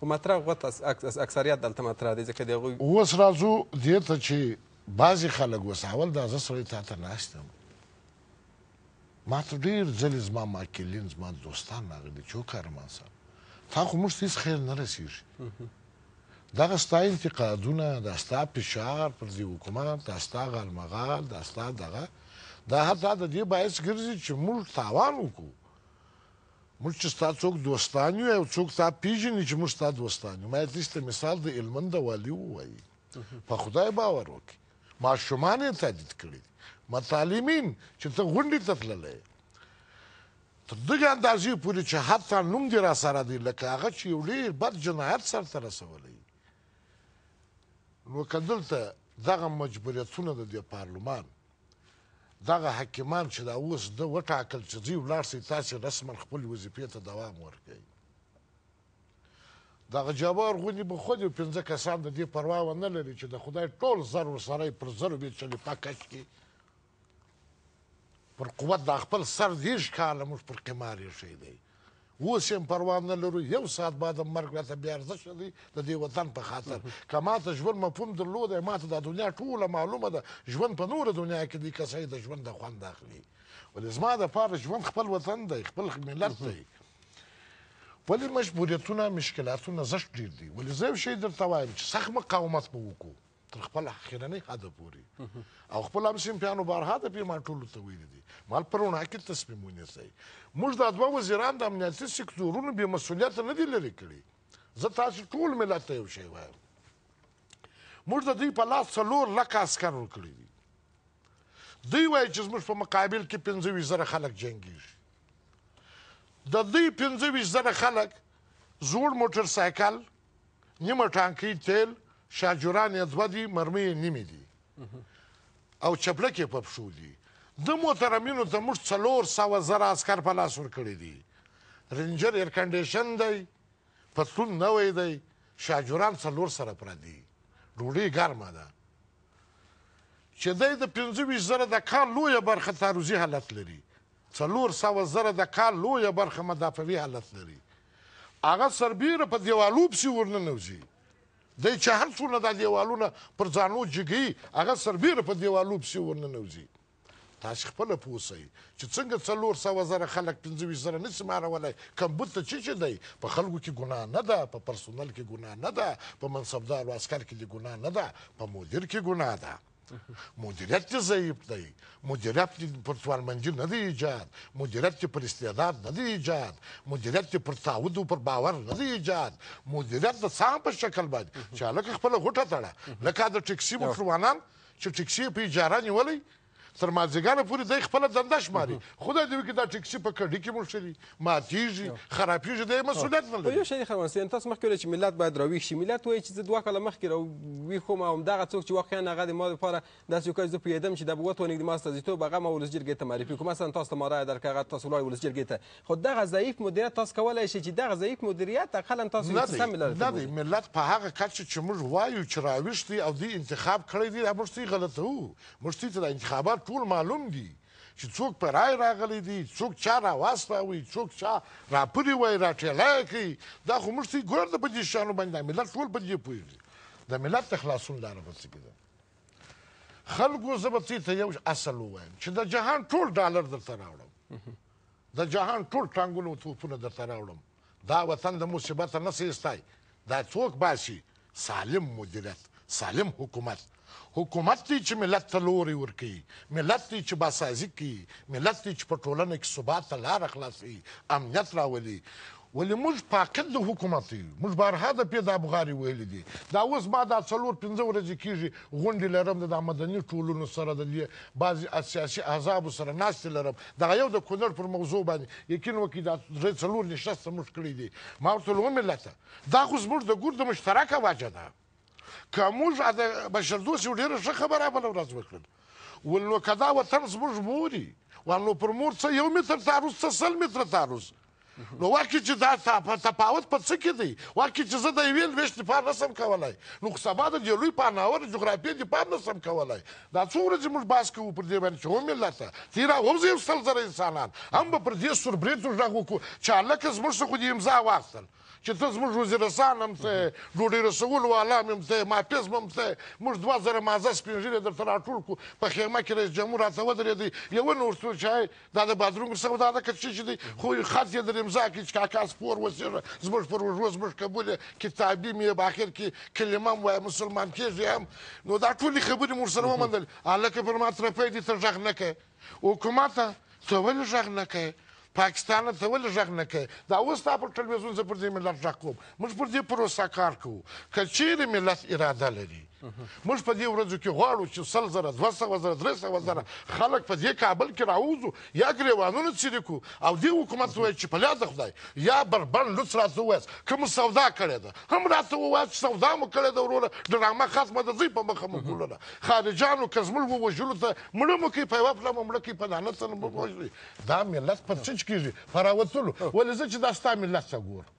خو مطرح غوت اکثریت دلته مطرح دی ځکه د هغوی اوس راځو دې ته چې بعضې خلک اوس اول دا زه سړی تا ته ناست یم ما ته ډېر ځلې زما ماکلین زما دوستان راغلي چې قهرمان صاحب تا خو موږ ته هېڅ خیر نه رسېږي دغه ستا انتقادونه دا ستا فشار پر دې حکومت دا ستا غالمغال دا ستا دغه دا حتی د دې باعث ګرځي چې موږ تاوان وکړو موږ چې ستا څوک دوستان یو او څوک تا پیژني چې موږ ستا دوستان یو ما تاسو ته مثال د هلمند والي ووایي په خدای باور وکړي ماشومان یې تهدید کړي دي. متعلمین چې ته غونډې ته تللی یې، تر دغې اندازې پورې چې حتی نوم دې راسره دی، لکه هغه چې یو ډېر بد جنایت سرته رسولی یې، نو که دلته دغه مجبوریتونه د دې پارلمان، دغه حکیمان چې دا اوس ده وټاکل چې ځئ ولاړ شئ، تاسې رسماً خپلې وظیفې ته دوام ورکړئ. دغه جبار غوندې به خود یو پنځه کسان د دې پروا ونه لري چې د خدای ټول زر ورسره یې پر زرو بې چلیپا کش کړي پر قوت دا خپل سر دېرش کاله موږ پر قمار ایښی دی اوس یې پروا نه لرو یو ساعت بعد مرګ راته بې ارزښته دی د دې وطن په خاطر که ما ته ژوند مفهوم درلودی ما ته دا دنیا ټوله معلومه ده ژوند په نوره دنیا کې دی کسه د ژوند د خوند اخلي ولې زما دپاره ژوند خپل وطن دی خپل ملت دی ولې مجبوریتونه مشکلاتونه زښت ډیر دي ولې زه یو شی درته وایم چې سخت مقاومت به وکړو تر خپل اخرنۍ حده پورې او خپل هم سیمپیانو بارها د پیمان ټولو ته ویلي دي مال په رڼا کې تصمیم ونیسئ موږ دا دوه وزیران د امنیتي سکتورونو بې مسؤلیته نه دي لرې کړي زه تاسو ټول ملت ته یو شی وایم موږ د دوی په لاس څلور لکه عسکر ورکړي دي دوی وایي چې زموږ په مقابل کې پنځه ویشت زره خلک جنګیږي د دوی پنځه ویشت زره خلک زوړ موټر سایکل، نیمه ټانکۍ تیل، شاجوران یې دوه دي، مرمۍ یې نیمې دي او چپلکې یې په پښو دي. ده محترمینو ته موږ څلور سوه زره عسکر په لاس ورکړي دي. رینجر ایرکنډیشن دی، پتلون نوی دی، شاجوران څلور سره پردي، ډوډۍ ګرمه ده. چې دی د پنځه ویشت زره د کال لویه برخه تعرضي حالت لري، څلور سوه زره د کال لویه برخه مدافعوي حالت لري، هغه سربېره په دېوالو پسې ورننوځي، دی چې هر څونه دا دېوالونه پر ځانو جګوي، هغه سربېره په دېوالو پسې ورننوځي. تاسې خپله پوه سئ چې څنګه څلور سوه زره خلک پنځه ویشت زره نسي مارولی کمبود ته چي چي دی په خلکو کې ګناه نه ده په پرسونل کې ګناه نه ده په منصبدار او عسکر کې دي ګناه نه ده په مدیر کې ګناه ده مدیریت دې ضعیف دی مدیریت دې پر توانمندي نه دی ایجاد مدیریت دې پر استعداد نه دی ایجاد مدیریت دې پر تعود او پر باور نه دی ایجاد مدیریت د څه په شکل باندې چې هلکه خپله غوټه تړه لکه د ټکسي موټروانان چې ټکسي یې په اجاره نیولی تر مازدیګره پورې دی خپله دنده شماري خدای دې وکړي دا ټکسي په کډي کې موښلي ماتیږي خرابیږي دی مسؤلیت نه لري یو شی خبر سي تاسو مخکې ویل چې ملت باید راویښ شي ملت وایي چې زه دوه کاله مخکې راویښ وم او دغه څوک چې واقعا هغه د ما لپاره داسې یو کس زه پوهېدم چې دا به وتوانېږي ما استازیتوب هغه ما ولسجرګې ته معرفي کړو مثلا تاسو ته ما رایه درکړه هغه تاسو ولاړ ولسجرګې ته خو دغه ضعیف مدیریت تاسو کولای شئ چې دغه ضعیف مدیریت اقلا تاسو یو څه سمې لارې ته بوځي. نه دی ملت په هغه کچه چې موږ وایو چې راویښ دی او دوی انتخاب کړی دی دا موږ ته غلطوو. موږ ته دا انتخابات ټول معلوم دي چې څوک په رای راغلی دی، څوک چا راواستاوه، څوک چا راپري وایي، راټېله یې کوي. دا خو موږ ته ګور ده په دې شیانو باندې دا ملت ټول په دې پوهېږي. د ملت د خلاصون لاره په څه کې ده؟ خلکو زه به تاسو ته یو اصل ووایم چې د جهان ټول ډالر درته راوړم د جهان ټول ټانګونه او توپونه درته راوړم دا وطن د مصیبته نه سي ایستای دا څوک باسي سالم مدیریت سالم حکومت حکومت دی چې ملت ته لوری ورکوي ملت دی چې باسازي کوي ملت دی چې په ټولنه کې ثبات ته لاره خلاصوي امنیت راولي ولې موږ فاقد د حکومت یو؟ موږ بارها د پې داب غارې ویلي دي. دا اوس ما دا څلور پنځه ورځې کېږي غونډې لرم، د دا مدني ټولنو سره، د دې بعضې سیاسي احزابو سره ناستې لرم، دغه یو د کونړ پر موضوع باندې یقین وکړئ دا درې څلور نشسته موږ کړي دي. ما ورته ویل، و ملته! دا خو زموږ د ګوند د مشترکه وجه ده. که موږ ا د بشر دوست یو ډېره ښه خبره بله ورځ وکړل. ول نو که دا وطن زموږ مور وي، ول نو پر مور څه یو متر تعرض څه سل متره تعرض. نو واکې چې دا تفاوت په څه کې دی واکې چې زه د یوې لوېشت دفاع نه سم کولای نو خو سبا د دې لوی پاناور جغرافیې دفاع نه سم کولای دا څو ورځې موږ باس کوو پر دې باندې چې هم ملته تی را ووځي سل زره انسانان هم به پر دې سوربرېتو غږ وکړو چې هلکه زموږ څخه خو دې امضا واخیستل چې ته زموږ وزیرستان هم ته ډوډۍ رسولو والا هم یم ته مافیز هم ته موږ دوه زره مازه سپین ږیرې درته راټول کړو په خیمه کې رئیس جمهور راته ودرېدی یوه نور څو چای دا د بادرنګو سودا ده که څه شي دي خو خرڅ یې در امضا کړي چې کاکا سپور وسېږه زموږ پر اوږو زموږ قبول یې کتابي مې په اخر کې کلمه هم وایه مسلمان کېږي هم نو دا ټولې خبرې مو ورسره ومنلې هلکه پر ما ترپی دي ته غږ نه کوې حکومته ته ولې غږ نه کوې پاکستانه ته ولې غږ نه کوې دا اوس ستا پر ټلوېزیون زه پر دې ملت غږ کوم موږ پر دې پروسه کار کوو که چېرې ملت اراده لري موږ په دې ورځو کې غواړو چې سل زره دوه سوه زره درې سوه زره خلک په دې کابل کې راووځو یا ګریوانونه څیرې کړو او دې حکومت ته ووایي چې په لیاده خدای یا بربنډ لوڅ راته ووایاست که مو سودا کړې ده هم راته ووایه چې سودا مو کړې ده وروره ډرامه ختمه ده ځئ په مخه مو ګلونه خارجانو که زموږ ووژلو ته مړه مو کوي په یوه پله مو مړه کوي په نانه سره مو وژلي دا ملت پر څه کېږي په راوتلو ولې زه چې دا ستا ملت ته ګورم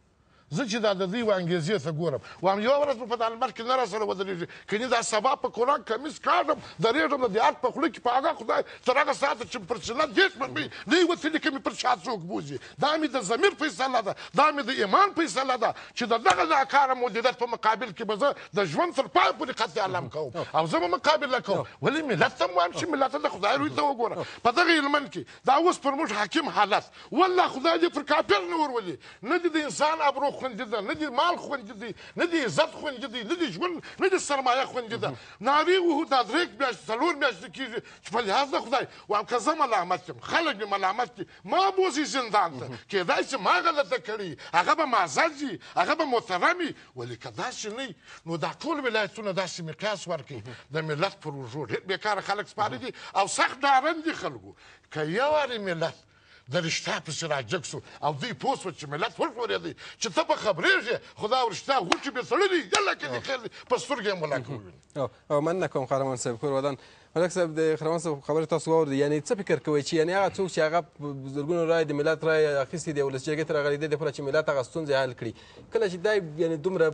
زه چې دا د دوی و انګېزې ته ګورم، وایم یوه ورځ به په دا لمر کې نه راسره ودرېږي، کني دا سبا په کولان کمیس کاږم، درېږم د دې ارګ په خوله کې په اغا خدای، تر هغه ساعته چې مې پر سینه دېرش مرمۍ نهوي وتلي که مې پر چا څوک بوځي، دا مې د ضمیر فیصله ده، دا مې د ایمان فیصله ده چې د دغه ناکاره مدیریت په مقابل کې به زه د ژوند تر پایه پورې قتل عالم کوم او زه به مقابله کوم، ولې ملت ته هم وایم چې ملته د خدای روی ته وګوره، په دغه هلمند کې دا اوس پر موږ حاکم حالت والله خدای دې پر کافر نه ورولي نه دې د انسان ابرو خوندي ده نه دې مال خوندي دی نه دې عزت خوندي دی نه دې ژوند نه دې سرمایه خوندي ده نارې وهو دا درې میاشتې څلور میاشتې کېږي چې په لحاظ د خدای واو که زه ملامت یم خلک مې ملامت دي ما بوځي زندان ته کېدای شي ما غلطه کړې وي هغه به مازه ځي هغه به محترم وي ولې که داسې نه نو دا ټول ولایتونه داسې مقیاس ورکړي د ملت پر اوږو ډېر بېکاره خلک سپاره دي او سخت ډارن دي خلکو که یو وارې ملت د رښتیا پسې راجګ سو او دوی پوه سول چې ملت وژغورېدی چې ته به خبرېږې خو دا رښتیا غوټې بې تړلي یله که دې خیر دی په سترګې یې ملاکه وویني مننه کوم قهرمان صاحب کور ودان ملک صاحب د خروان صاحب خبرې تاسو واورېدې یعنې څه فکر کوئ چې یعنې هغه څوک چې هغه په زرګونو رایې د ملت رایې اخیستې دي ولس جرګې ته راغلي دي دپاره چې ملت هغه ستونزې حل کړي کله چې دا یعنې دومره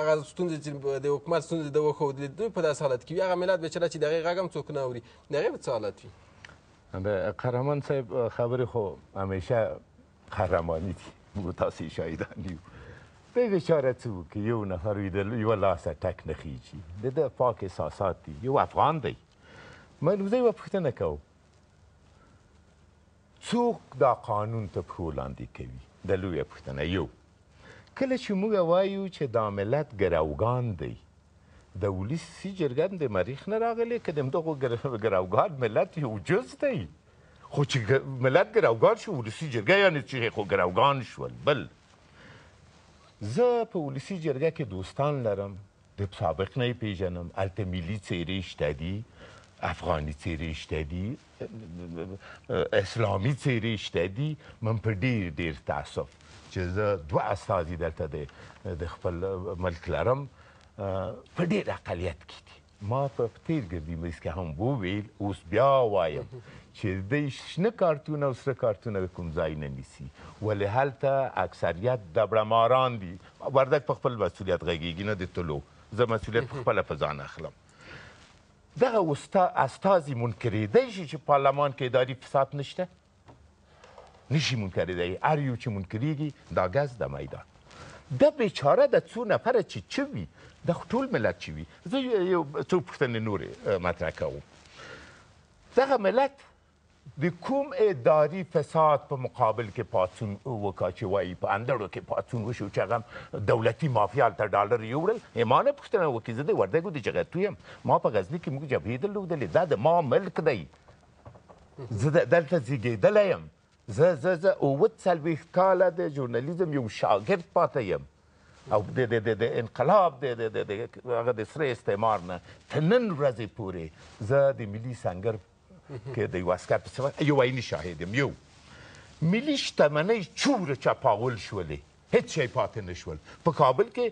هغه ستونزې چې د حکومت ستونزې ده وښودلې دوی په داسې حالت کې وي هغه ملت بېچاره چې د هغې غږ هم څوک نه اوري د هغې به څه حالت وي د قهرمان صاحب خبرې خو همیشه قهرماني دي موږ تاسې شاهدان یو دی بیچاره څه وکړي یو نفر وي د یوه لاسه ټک نه خیږي د ده پاک احساسات دي یو افغان دی موږ زه یوه پوښتنه کوم څوک دا قانون ته پښو لاندې کوي د لویه پوښتنه یو کله چې موږ وایو چې دا ملت ګروګان دی د ولسي جرګه د مریخ نه راغلی که د همدغو ګروګان ملت یو جز دی خو چې ملت ګروګان شو ولسي جرګه یعنې چې خو ګروګان شول بل زه په ولسي جرګه کې دوستان لرم د سابق نه پیژنم الته ملي څیرې شته دي افغاني څیرې شته دي اسلامي څیرې شته دي من په ډیر ډیر تاسف چې زه دوه استاذي دلته د خپل ملک لرم په ډیر اقلیت کې دي ما په تېر ګردي مېز کې هم وویل، اوس بیا وایم چې دی شنه کارتونه او سره کارتونه د کوم ځای نه نیسي، ولې هلته اکثریت دبړه ماران دي. وردګ په خپل مسولیت غږېږي، نه د طلوع. زه مسولیت په خپله په ځان اخلم. دغه استازي منکرېدای شي چې پارلمان کې اداري فساد نشته؟ نشي منکرېدی هر یو چې منکرېږي دا ګز د میدان د بیچاره د څو نفره چې چې وي د ټول ملت چې وي زه یو څو پوښتنې نورې مطرح کوم دغه ملت د کوم اداري فساد په مقابل کې پاڅون وکړ چې وایي په اندړو کې پاڅون وشو چې هغه دولتي مافیا ته ډالر یوړل ما نه پوښتنه وکړي زه د وردګو د جغتو یم ما په غزني کې موږ جبهې درلودلې دا د ما ملک دی زه دلته زیږیدلی یم زه زه زه اووه څلوېښت کاله د ژورنالیزم یو شاګرد پاتې یم او د د د د انقلاب د د د هغه د سره استعمار نه تر نن ورځې پورې زه د ملي سنګر کې د یو عسکر په صفت یو عیني شاهد یم یو ملي شتمنۍ چوره چپاول شولې هېڅ شی پاتې نه شول. په کابل کې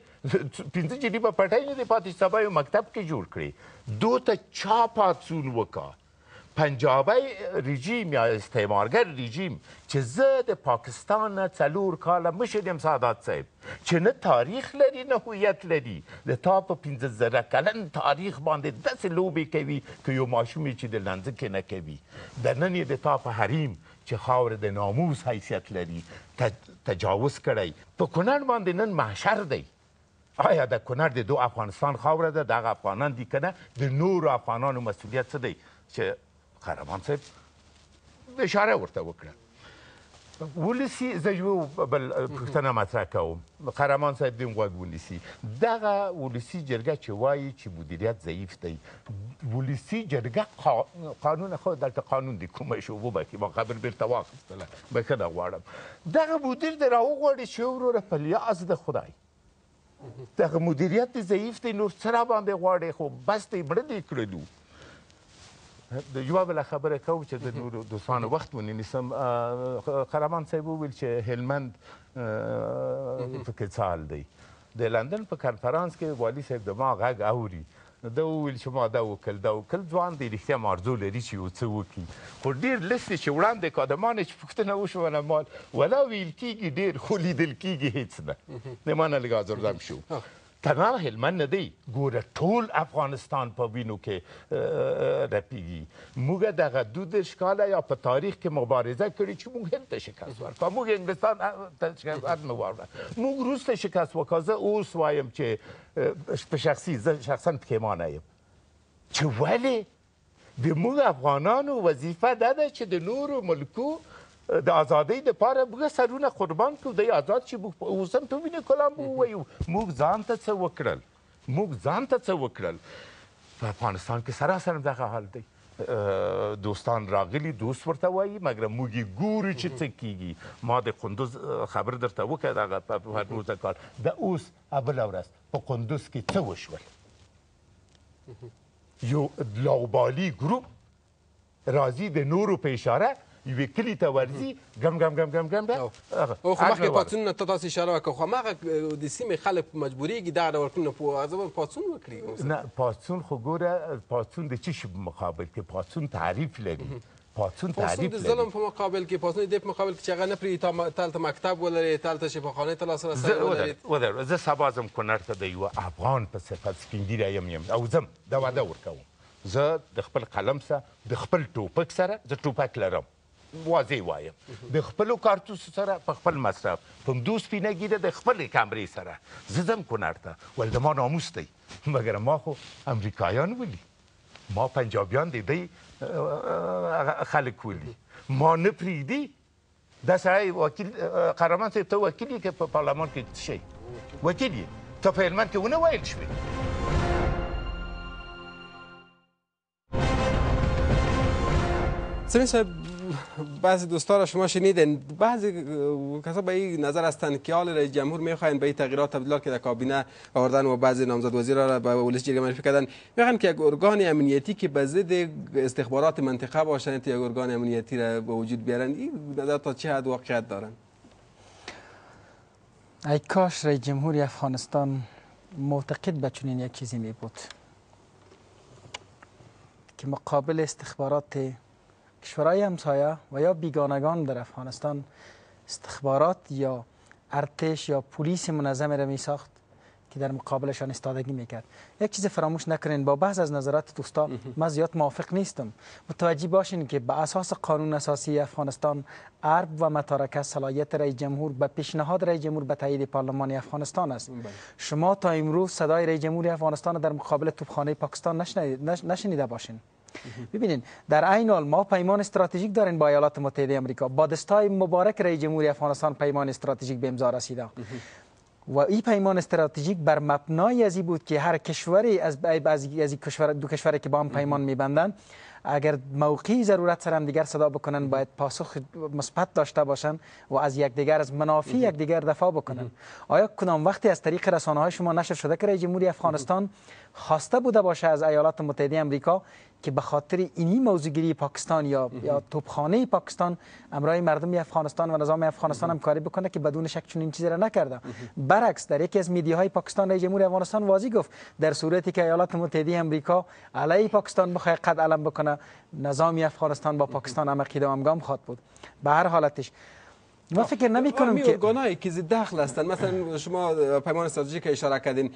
پنځه جریبه پټی نه دی پاتې چې سبا یو مکتب کې جوړ کړي. دو ته چا پاڅون وکا؟ پنجابی رژیم یا استعمارګر رژیم چې زه د پاکستان نه څلور کاله مشر یم سادات صاحب چې نه تاریخ لري نه هویت لري د تا په پنځه زره کلن تاریخ باندې داسې لوبې کوي که یو ماشوم چې د لنځکې نه کوي د نن یې د تا په حریم چې خاوره د ناموس حیثیت لري تجاوز کړی په کونړ باندې نن محشر دی آیا د کونړ د دو افغانستان خاوره ده دغه افغانان دي کنه د نورو افغانانو مسئولیت څه دی چې قهرمان صاحب اشاره ورته وکړه ولسی زه یو بل پښتنه مطرح کوم قهرمان صاحب دې غوږ ونیسي دغه ولسی جرګه چې وایي چې مدیریت ضعیف دی ولسی جرګه قا... قانون خو دلته قانون دی کومه شو وبخي ما خبر بیرته واخیستله بخنه غواړم دغه مدیر د راوغواړي چې وروره په لیاز د خدای دغه مدیریت ضعیف دی نور څه را باندې غواړي خو بس دی مړه دی کړلو د یو بل خبره کوم چې د نورو دوستانو وخت ونی نسم قرمان صاحب ویل چې هلمند فکر سال دی د لندن په کنفرانس کې والي صاحب د ما غږ اوري نو ده وویل چې ما ده وکل ده وکل ځوان دی رښتیا مارزو لري چې یو څه وکړي خو ډیر لس دی چې وړاندې کا د مانه چې پوښتنه وشوه نه مال ولا ویل کیږي ډیر خو لیدل کیږي هیڅ نه د مانه لږ آزردم شو تنها هلمند نه دی ګوره ټول افغانستان په وینو کې رپیږي موږ دغه دو دېرش کاله یا په تاریخ کې مبارزه کړې چې موږ هند ته شکست ورکړ موږ انګلستان ته شکست عدم واړه موږ روس ته شکست وکړ زه اوس وایم چې په شخصي زه شخصا پښیمانه یم چې ولې د موږ افغانانو وظیفه دا ده چې د نورو ملکو د ازادۍ د پاره موږ سرونه قربان کړو د آزاد چې موږ اوس هم په وینې کلام ووایو موږ ځان ته څه وکړل موږ ځان ته څه وکړل په افغانستان کې سراسر دغه حال دی دوستان راغلي دوست ورته وایي مګر موږ یې ګورو چې څه کیږي ما د قندوز خبر درته وکړ دغه په پروزه کال د اوس ابل ورځ په قندوز کې څه وشول یو لاوبالي ګروپ راځي د نورو په اشاره یوې کلي ته ورځي ګم ګم ګم ګم ګم او خو مخکې پاتون نه تاسو اشاره وکړه خو ماغه د سیمې خلک مجبورېږي دا ډول کړنه په ازو پاتون وکړي نه پاتون خو ګوره پاتون د چی شي مقابل کې پاتون تعریف لري پاتون تعریف لري ظلم په مقابل کې پاتون د مقابل کې چې هغه نه پری تا تلته مکتب ولري تلته شي په خانه ته لاس رسول ولري ودر زه سبا زم کونړ ته د یو افغان په صفت سپینګیره یم یم او زم دا وعده ورکوم زه د خپل قلم سره د خپل ټوپک سره زه ټوپک لرم واضح وایم د خپلو کارتوسو سره په خپل مصرف په همدو سپینه ګیره د خپلې کمرې سره زه ځم کونړ ته ول د ما ناموس دی مګر ما خو امریکایان ولي ما پنجابیان د دی خلک ولي ما نه پریږدي دا سړی وکیل قهرمان صاحب ته وکیل یې که په پارلمان کې څه شي وکیل یې ته په هلمند کې ونه ویل شوې سمی صاحب بعضی دوستا را شما شنیدین بعضی کسا به این نظر هستند که حال رئیس جمهور میخواین به این تغییرات تبدیلات که در کابینه آوردن و بعضی نامزد وزیرا را به ولس جرگه معرفی کردن میخوایم که یک ارگان امنیتی که به ضد استخبارات منطقه باشند یک ارگان امنیتی را به وجود بیارن این نظر تا چه حد واقعیت دارن ای کاش رئیس جمهور افغانستان معتقد به چنین یک چیزی می بود که مقابل استخبارات کشورهای همسایه و یا بیگانگان در افغانستان استخبارات یا ارتش یا پلیس منظم را می ساخت که در مقابلشان استادگی میکرد یک چیز فراموش نکنین با بحث از نظرات دوستا من زیاد موافق نیستم متوجه باشین که به اساس قانون اساسی افغانستان ارب و متارکه صلاحیت رئیس جمهور به پیشنهاد رئیس جمهور به تایید پارلمان افغانستان است بله. شما تا امروز صدای رئیس جمهور افغانستان در مقابل توپخانه پاکستان نشنیده باشین ببینید در عین حال ما پیمان استراتژیک داریم با ایالات متحده آمریکا با دستای مبارک رئیس جمهور افغانستان پیمان استراتژیک به امضا رسیده و ای پیمان استراتژیک بر مبنای ازی بود که هر کشوری از ازی کشور دو کشوری که با هم پیمان میبندند اگر موقعی ضرورت سر هم دیگر صدا بکنن باید پاسخ مثبت داشته باشند و از یکدیگر از منافع یکدیگر دفاع بکنن آیا کدام وقتی از طریق رسانه های شما نشر شده که رئیس جمهوری افغانستان خواسته بوده باشه از ایالات متحده امریکا که به خاطر اینی موضوعگیری پاکستان یا یا توپخانه پاکستان امرای مردم افغانستان و نظام افغانستان هم کاری بکنه که بدون شک چنین چیزی را نکرده برعکس در یکی از میدیاهای پاکستان رئیس جمهور افغانستان واضح گفت در صورتی که ایالات متحده امریکا علیه پاکستان بخواد قد علم بکنه نظام افغانستان با پاکستان هم عقیده همگام خواهد بود به هر حالتش ما فکر نمی کنم که ارگانایی که دخل هستند مثلا شما پیمان استراتژیک اشاره کردین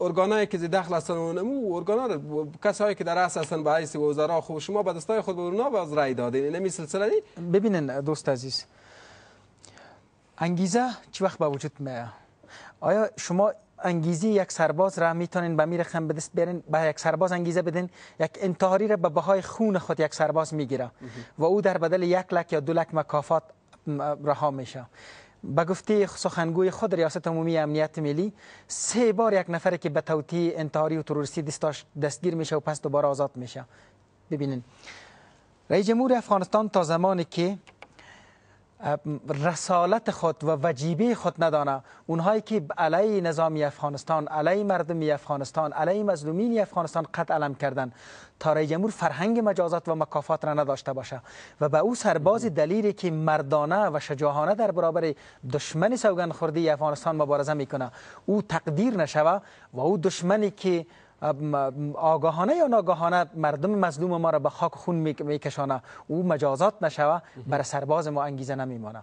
ارگانایی که ز دخل هستند و نمو او ارگانا را کسایی که در رأس هستند به حیث وزرا خو شما به دستای خود به اورنا باز رای دادین این همی سلسله نی ببینن دوست عزیز انگیزه چی وقت به وجود میه آیا شما انگیزی یک سرباز را میتونین به می رقم به دست بیارین به یک سرباز انگیزه بدین یک انتحاری را به بهای خون خود یک سرباز میگیره و او در بدل یک لک یا دو لک مکافات رها میشه به گفته سخنگوی خود ریاست عمومی امنیت ملی سه بار یک نفر که به توتی انتحاری و تروریستی دستگیر میشه و پس دوباره آزاد میشه ببینین رئیس جمهور افغانستان تا زمانی که رسالت خود و وجیبه خود ندانه اونهایی که علی نظامی افغانستان علی مردمی افغانستان علی مظلومین افغانستان قد علم کردن تا ری جمهور فرهنگ مجازات و مکافات را نداشته باشه و به او سرباز دلیری که مردانه و شجاهانه در برابر دشمن سوگند خورده افغانستان مبارزه میکنه او تقدیر نشوه و او دشمنی که آگاهانه یا ناگاهانه مردم مظلوم ما را به خاک خون میکشانه او مجازات نشوه بر سرباز ما انگیزه نمیمانه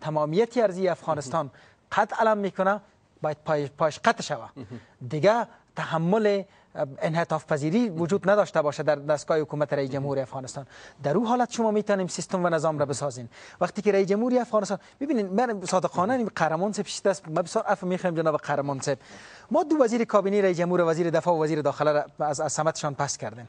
تمامیت ارزی افغانستان قد علم میکنه باید پای پایش قطع شوه دیگه تحمل انحطاف پذیری وجود نداشته باشه در دستگاه حکومت رئیس جمهور افغانستان در او حالت شما میتونیم سیستم و نظام را بسازین وقتی که رئیس جمهوری افغانستان ببینید من صادقانه این قهرمان صاحب شیت است من بسیار عفو میخوام جناب قهرمان صاحب ما دو وزیر کابینه رئیس جمهور وزیر دفاع و وزیر داخله را از از سمتشان پس کردیم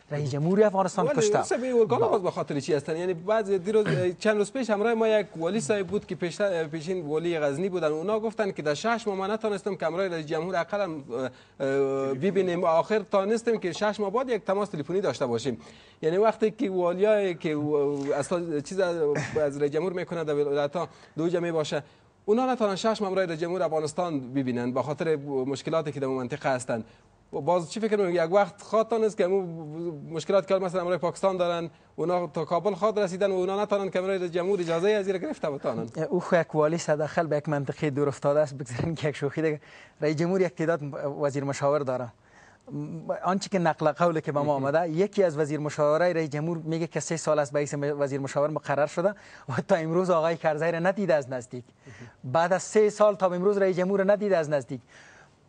رئیس جمهور افغانستان کشته ولی سبی و گالا باز بخاطر چی هستن یعنی بعضی دیروز چند روز پیش همراه ما یک والی صاحب بود که پیش پیشین والی غزنی بودن اونا گفتن که در شش ماه ما نتونستم که همراه رئیس جمهور اقلا ببینیم آخر تانستیم که شش ماه بعد یک تماس تلفنی داشته باشیم یعنی وقتی که والیای که اصلا چیز از رئیس جمهور میکنه در ولایت ها دو جمعه باشه اونا نتونن شش ماه رئیس جمهور افغانستان ببینن به خاطر مشکلاتی که در منطقه هستند و باز چی فکر میکنید یک وقت خواد تانست که امو مشکلات که مثلا امرای پاکستان دارن اونا تا کابل خواد رسیدن و اونا نتانن که امرای جمهور اجازه از زیر گرفته بتانن او خو یک والی صداخل به یک منطقه دور افتاده است بگذاریم که یک شوخی دیگه رای جمهور یک تعداد وزیر مشاور داره آنچه که نقل قوله که به ما آمده یکی از وزیر مشاورای رئیس جمهور میگه که سه سال است بیس وزیر مشاور مقرر شده و تا امروز آقای کرزی را ندیده از نزدیک بعد از سه سال تا امروز رئیس جمهور را ندیده از نزدیک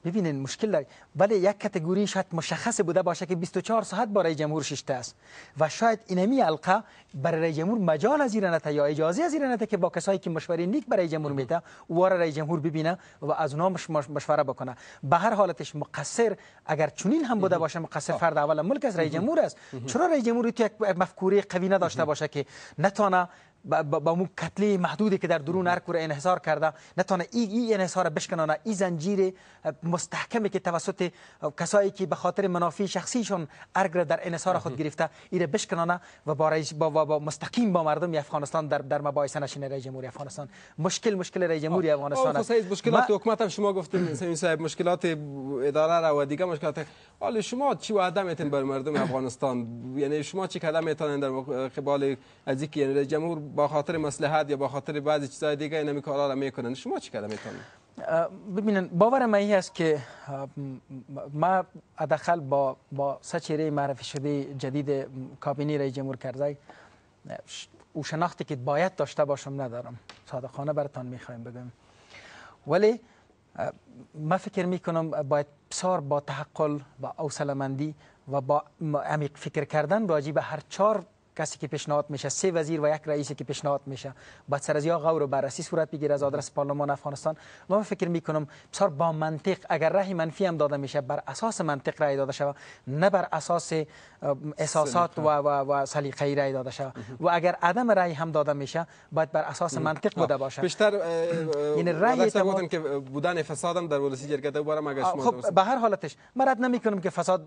ببینین مشکل داری بله یک کتگوری شاید مشخص بوده باشه که بیست و چهار ساعت با رئیس جمهور ششته است و شاید اینمی حلقه برای رئیس جمهور مجال از ایره نته یا اجازه از ایره نته که با کسایی که مشوره نیک برای جمهور میته واره رئیس جمهور ببینه و از اونا مش مش مشوره بکنه به هر حالتش مقصر اگر چنین هم بوده باشه مقصر فرد اول ملک است رئیس جمهور است چرا رئیس جمهور تو یک مفکوره قوی نداشته باشه که نتانه با مو کتلی محدودی که در درون هر کوره انحصار کرده نتانه ای ای انحصار بشکنانه ای زنجیر مستحکمی که توسط کسایی که به خاطر منافع شخصیشان ارگ را در انحصار خود گرفته ای را بشکنانه و با, رئیس با, با, با مستقیم با مردم افغانستان در در مباحثه نشینه رئیس جمهوری افغانستان مشکل مشکل رئیس جمهوری افغانستان است مشکلات ما... حکومت هم شما گفتین سمین صاحب مشکلات اداره را و دیگه مشکلات حال شما چی وعده میتین بر مردم افغانستان یعنی شما چی قدم میتونین در قبال از این که یعنی رئیس جمهور با خاطر مصلحت یا با خاطر بعضی چیزهای دیگه این کارا را میکنن شما چی کردن میتونن ببینن باور ما است که ما حداقل با با سه چهره معرفی شده جدید کابینه رئیس جمهور کرزی او شناختی که باید داشته باشم ندارم صادقانه براتان میخوایم بگم ولی ما فکر میکنم باید بسیار با تحقل با حوصله و با عمیق فکر کردن راجی به هر چهار کسی که پیشنهاد میشه سه وزیر و یک رئیسی که پیشنهاد میشه باید سر از یا غور و بررسی صورت بگیره از آدرس پارلمان افغانستان و من فکر میکنم بسیار با منطق اگر رای منفی هم داده میشه بر اساس منطق رای داده شود نه بر اساس احساسات و و و سلیقه رای داده شود و اگر عدم رای هم داده میشه باید بر اساس منطق بوده باشه بیشتر یعنی رای تمام که بودن فساد هم در ولسی جرگه دوباره مگه شما خب به هر حالتش من رد نمیکنم که فساد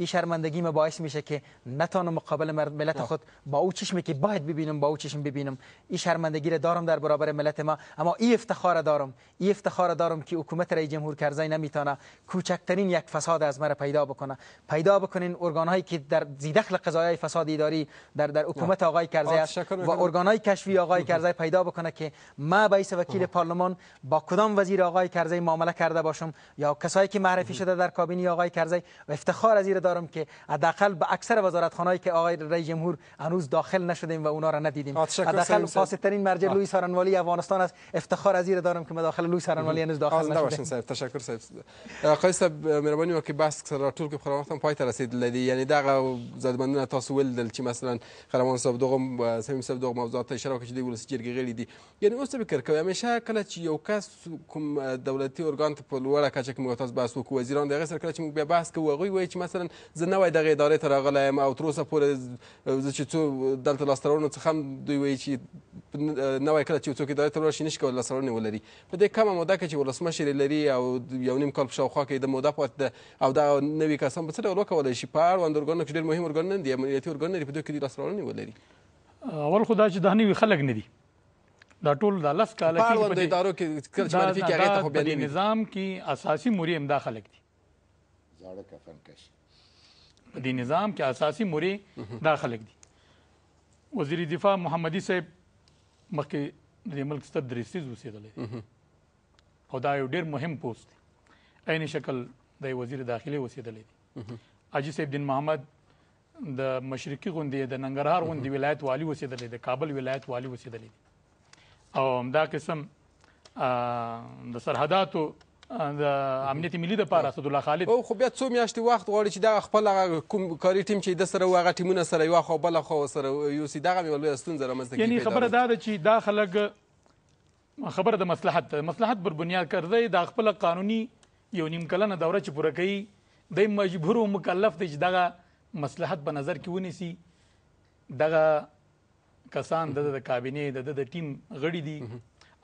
ای شرمندگی مه باعث میشه که نتانم مقابل ملت خود با او چشمی که باید ببینم با او چشم ببینم ای شرمندگی را دارم در برابر ملت ما اما ای افتخار دارم ای افتخار دارم که حکومت رئیس جمهور کرزی نمیتانه کوچکترین یک فساد از مرا پیدا بکنه پیدا بکنین ارگان هایی که در زیدخل قضایای فساد اداری در در حکومت آقای کرزی است و ارگان های کشفی آقای کرزی پیدا بکنه که ما بیس وکیل پارلمان با کدام وزیر آقای کرزی معامله کرده باشم یا کسایی که معرفی شده در کابینی آقای کرزی و افتخار از ایره دارم که حداقل به اکثر وزارت خانهای که آقای رئیس جمهور هنوز داخل نشدیم و اونا را ندیدیم حداقل فاسد ترین مرجع لوی سارنوالی افغانستان است افتخار از ایره دارم که مداخل لوی سارنوالی هنوز داخل نشدیم باشین صاحب تشکر صاحب آقای صاحب مهربانی وکړئ بس سره ټول کې خبرونه هم پای ته رسیدل دي یعنی دغه زدمندونه تاسو ول دل چې مثلا قهرمان صاحب دغه سمیم صاحب دغه موضوعات اشاره وکړي چې د ولسی جرګې غړي دي یعنی اوس څه فکر کوي همیشه کله چې یو کس کوم دولتي ارګان ته په لوړه کچه کې موږ تاسو بحث وکړو وزیران د هغه سره کله چې موږ بیا بحث کوو هغوی وایي چې مثلا زه نوی دغه ادارې ته راغلی یم او تر اوسه پورې زه چې څو دلته لاسته راوړنو څخه هم دوی وایي چې نوی کله چې څوک ادارې ته لاړ شي نشي کولی لاسته راوړنې ولري په دې کمه موده کې چې ولسمشر لري او یو نیم کال په شاوخوا کې د موده پاتې ده او دا نوي کسان په څه ډول وکولی شي په اړوند ارګانونو کې ډېر مهم ارګانونه دي امنیتي ارګانونه دي په دوی کې دوی لاسته راوړنې ولري اول خو دا چې دا نوي خلک نه دي دا ټول د لس کاله کې په ادارو کې کله چې معرفي کې هغه ته خو بیا نه نظام کې اساسي موري هم دا خلک دي زاړه کفن کش په دې نظام کې اساسي موري دا خلک دي وزیر دفاع محمدي صاحب مخکې د ملک ستر درسیز وسیدلې او دا یو ډیر مهم پوسټ دی عین شکل د وزیر داخله وسیدلې دي اجي صاحب دین محمد د مشرقي غوندې د ننګرهار غوندې ولایت والي اوسېدلی د کابل ولایت والي اوسېدلی دی او همدا قسم د سرحداتو د امنیت ملي د پاره اسد الله خالد او خو بیا څو میاشتې وخت غواړي چې دا خپل هغه کوم کاری ټیم چې د سره هغه ټیمونه سره یو خو بل خو سره یو سي دغه یو لوی ستونزه رامنځته کیږي یعنی خبره دا ده چې دا خلک خبره د مصلحت ده مصلحت پر بنیاد کرځي دا خپل قانوني یو نیم کلنه دوره چې پوره کوي د مجبور او مکلف دی چې دغه مصلحت په نظر کې ونیسي دغه کسان د د کابینه د د ټیم غړي دي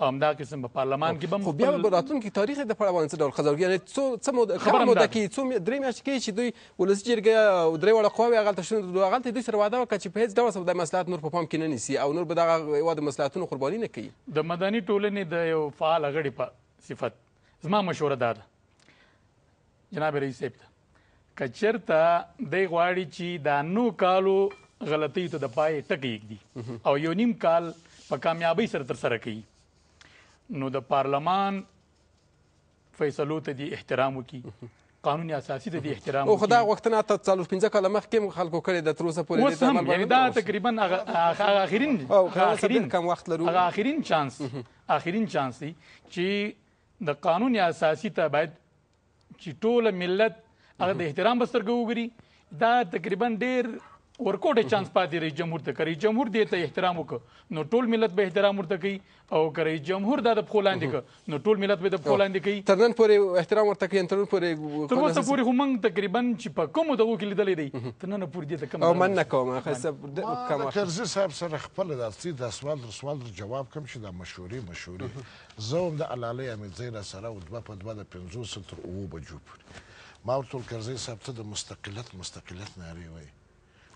او همدا قسم په پارلمان کې به خو بیا به راتلونکي تاریخ د پړوان څه ډول خزرګي یعنی څو څه مو خبره مو د کې څو درې میاشتې کې چې دوی ولسي جرګه او درې واړه قواوې هغلته شتون درلود او هغلته یې دوی سره وعده وکړه چې په هېڅ ډول سره به دا مصلحت نور په پام کې نه نیسي او نور به دغه هېواد د مصلحتونو قرباني نه کوي. د مدني ټولنې د یو فعال غړي په صفت زما مشوره دا ده جناب رئیس صاحب ته که چېرته دی غواړي چې دا نو کالو غلطیو ته د پای ټکی ایږدي او یو نیم کال په کامیابۍ سره ترسره کوي نو د پارلمان فیصلو ته دی احترام وکړي قانون اساسي ته دی احترام او خدا غوښتنه ته څلور پنځه کاله مخکې هم خلکو کړې د تر اوسه پورې د عمل باندې دا تقریبا هغه اخرین اخرین کم وخت لرو هغه اخرین چانس اخرین چانس دی چې د قانون اساسي ته باید چې ټول ملت هغه د احترام بسترګو وګري دا تقریبا ډیر ورکوټه چانس پاتې رئیس جمهور ته کوي جمهور دې ته احترام وکړي نو ټول ملت به احترام ورته کوي او کوي جمهور دا د پخولاندې کوي نو ټول ملت به د پخولاندې کوي تر نن پورې احترام ورته کوي تر نن پورې تر اوسه پورې هم تقریبا چې په کوم دغه کې لیدلې دي تر نن پورې دې ته کوم او من نه کوم خاصه کوم کرزي صاحب سره خپل داسې د سوال سوال جواب کوم چې دا مشورې مشورې زه هم د الالۍ امیدزی راسره و دوه په دوه د پنځو سل تر اوو بجو پورې. ما ورته وویل کرزی صاحب ته د مستقلت مستقلت نارې وایې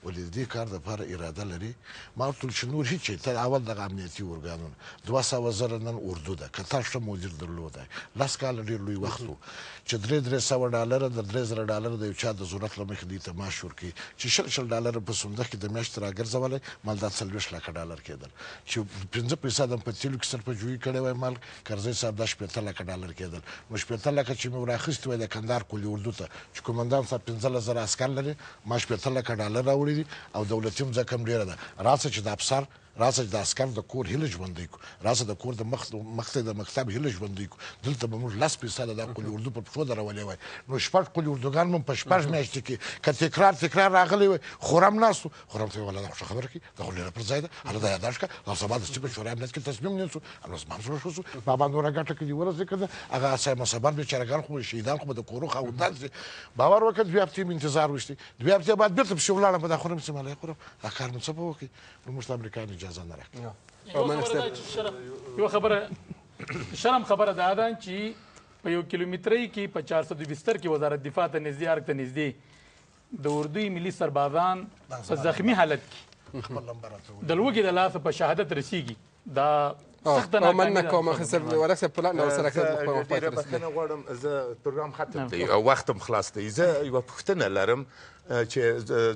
ولې ددې کار لپاره اراده لرې؟ ما ورته وویل چې نور هیڅ شی ته اول دغه امنیتي ارګانونه دوه سوه زره نن اردو ده که تا ښه مدیر درلودای لس کاله ډیر لوی وخت و چې درې درې سوه ډالره د درې زره ډالره د یو چا د ضرورت له مخې دوی ته معاش ورکوي چې شل شل ډالره په صندوق کې د میاشتې راګرځولای مال دا څلوېښت لاکه ډالر کیدل چې پنځه فیصد هم په تیلو کې سرپژوهي کړې وای مال کرزی صاحب دا شپېته لکه ډالر کېدل نو شپېته لکه چې مې وراخیستي وای د کندهار قلي اردو ته چې قومندان صاحب پنځلس زره عسکر لري ما شپېته لکه ډالر راوړي دي او دولتي مځکه هم ډېره ده راشه چې د افسر راشه چې د عسکر د کور هیله ژوندۍ کو راشه د کور د مخ مخ ته د مکتب هیله ژوندۍ کو دلته به موږ لس فیصده دا قلي اردو په پښو درولې وای نو شپږ قلي اردوګان مو په شپږ میاشتې کې که تکرار تکرار راغلی وای خورم ناستو خورم ته ولا دا خبره کوي دا خو ډېره پر ځای ده هله دا یاداښت کړه او سبا د سټي په شورای امنیت کې تصمیم نیول شو همدا زما هم زړه ښه شو ما باندې ورا ګټه کړې ورسې که نه هغه اسای مصبر بیچاره ګان خو شهیدان خو به د کورو خاوندان شي باور وکړه دوې هفتې مې انتظار وشتې دوې هفتې بعد بېرته پسې ولاړم په دا خونه پسې مالای خورم دا کار مو څه په وکړي نو موږ ته امریکایان اجازه نه راکړي یو خبره شرم خبره دا ده چې په یو کیلومترۍ کې په 400 بستر کې وزارت دفاع ته نږدې ارګ ته نږدې د اردوی ملي سربازان په زخمي حالت کې د لوږې د لاسه په شهادت رسیږي دا سخت نه مننه کوم اخی صاحب ورک صاحب پلان نو سره خدمت په وخت ډیره بخښنه غواړم زه پروګرام ختم دی او وخت هم خلاص دی زه یو پوښتنه لرم چې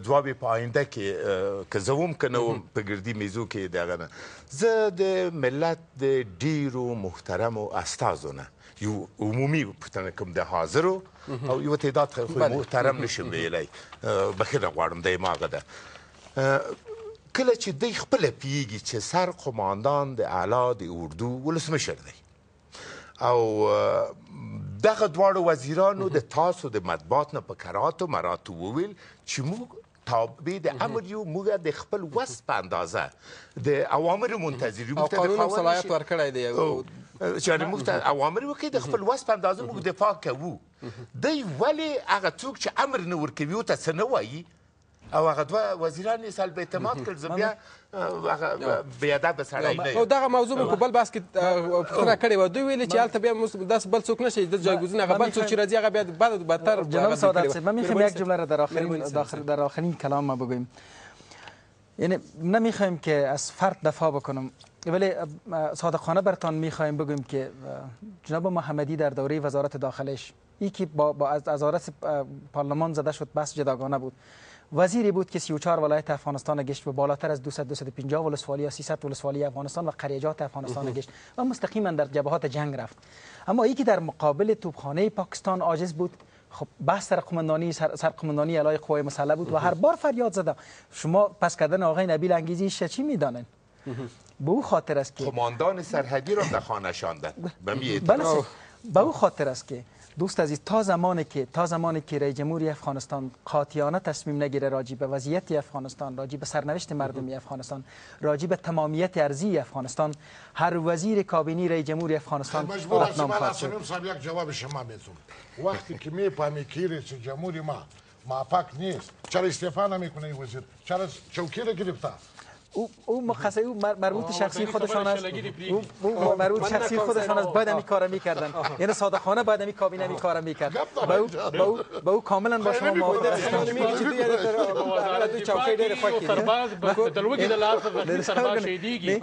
ځواب په آینده کې که زه هم کنه وم په ګردي میزو کې دغه نه زه د ملت د ډیرو محترمو استادونه یو عمومي پوښتنه کوم د حاضرو او یو تعداد خو محترم نشم ویلای بخښنه غواړم د ماغه ده کله چې دی خپل پیږي چې سر قوماندان د اعلی د اردو ولسمشر دی او دغه دواړو وزیرانو د تاسو د مطبوعات نه په کراتو مراتو وویل چې موږ تابع د امر یو موږ د خپل وس په اندازه د اوامر منتظر یو موږ ته صلاحیت ورکړی دی چې موږ ته اوامر وکړي د خپل وس په اندازه موږ دفاع کوو دی ولی هغه څوک چې امر نه ورکوي او ته څه نه وایي او هغه دوه وزیران یې سلب اعتماد کړ زه بیا بې ادبه سړی نه او دغه موضوع مې په بل بحث کې پوښتنه کړې وه دوی ویلي چې هلته بیا داسې بل څوک نشته د جایګزین هغه بل څوک چې راځي هغه بیا بد او بدتر جناب سادات صاحب من میخوام یک جمله را در آخرین داخل در آخرین کلام ما بگویم یعنی نمیخوایم که از فرد دفاع بکنم ولی صادقانه برتان میخوایم بگویم که جناب محمدی در دوره وزارت داخلش ای که با, با از, از آرس پارلمان زده شد بس جداگانه بود وزیری بود که 34 ولایت افغانستان گشت و بالاتر از 200 250 ولسوالی یا 300 ولسوالی افغانستان و قریجات افغانستان گشت و مستقیما در جبهات جنگ رفت اما ای که در مقابل توپخانه پاکستان عاجز بود خب بحث سرقمندانی سر سرقمندانی علای قوای مسلح بود و هر بار فریاد زدم شما پس کردن آقای نبیل انگیزی چی میدانین به او خاطر است که قماندان سرحدی را به خانه شاندن به می اعتراف به او خاطر است که دوست عزیز تا زمانی که تا زمانی که رئیس جمهوری افغانستان قاطعانه تصمیم نگیره راجع به وضعیت افغانستان راجع به سرنوشت مردمی افغانستان راجع به تمامیت ارزی افغانستان هر وزیر کابینی رئیس جمهوری افغانستان مجبور شما صاحب یک جواب شما میتون وقتی که میفهمی که رئیس جمهوری ما ماپک نیست چرا استعفا نمی کنه این وزیر چرا چوکی را گرفته او او مخصص او مربوط شخصی خودشان است او مربوط شخصی خودشان است باید همین کارو میکردن یعنی صادقانه باید همین کابینه همین کارو میکرد با او با او با او کاملا با شما موافقم وزارت دفاع سرباز دلوګي د لاس د سرباز شهیدیږي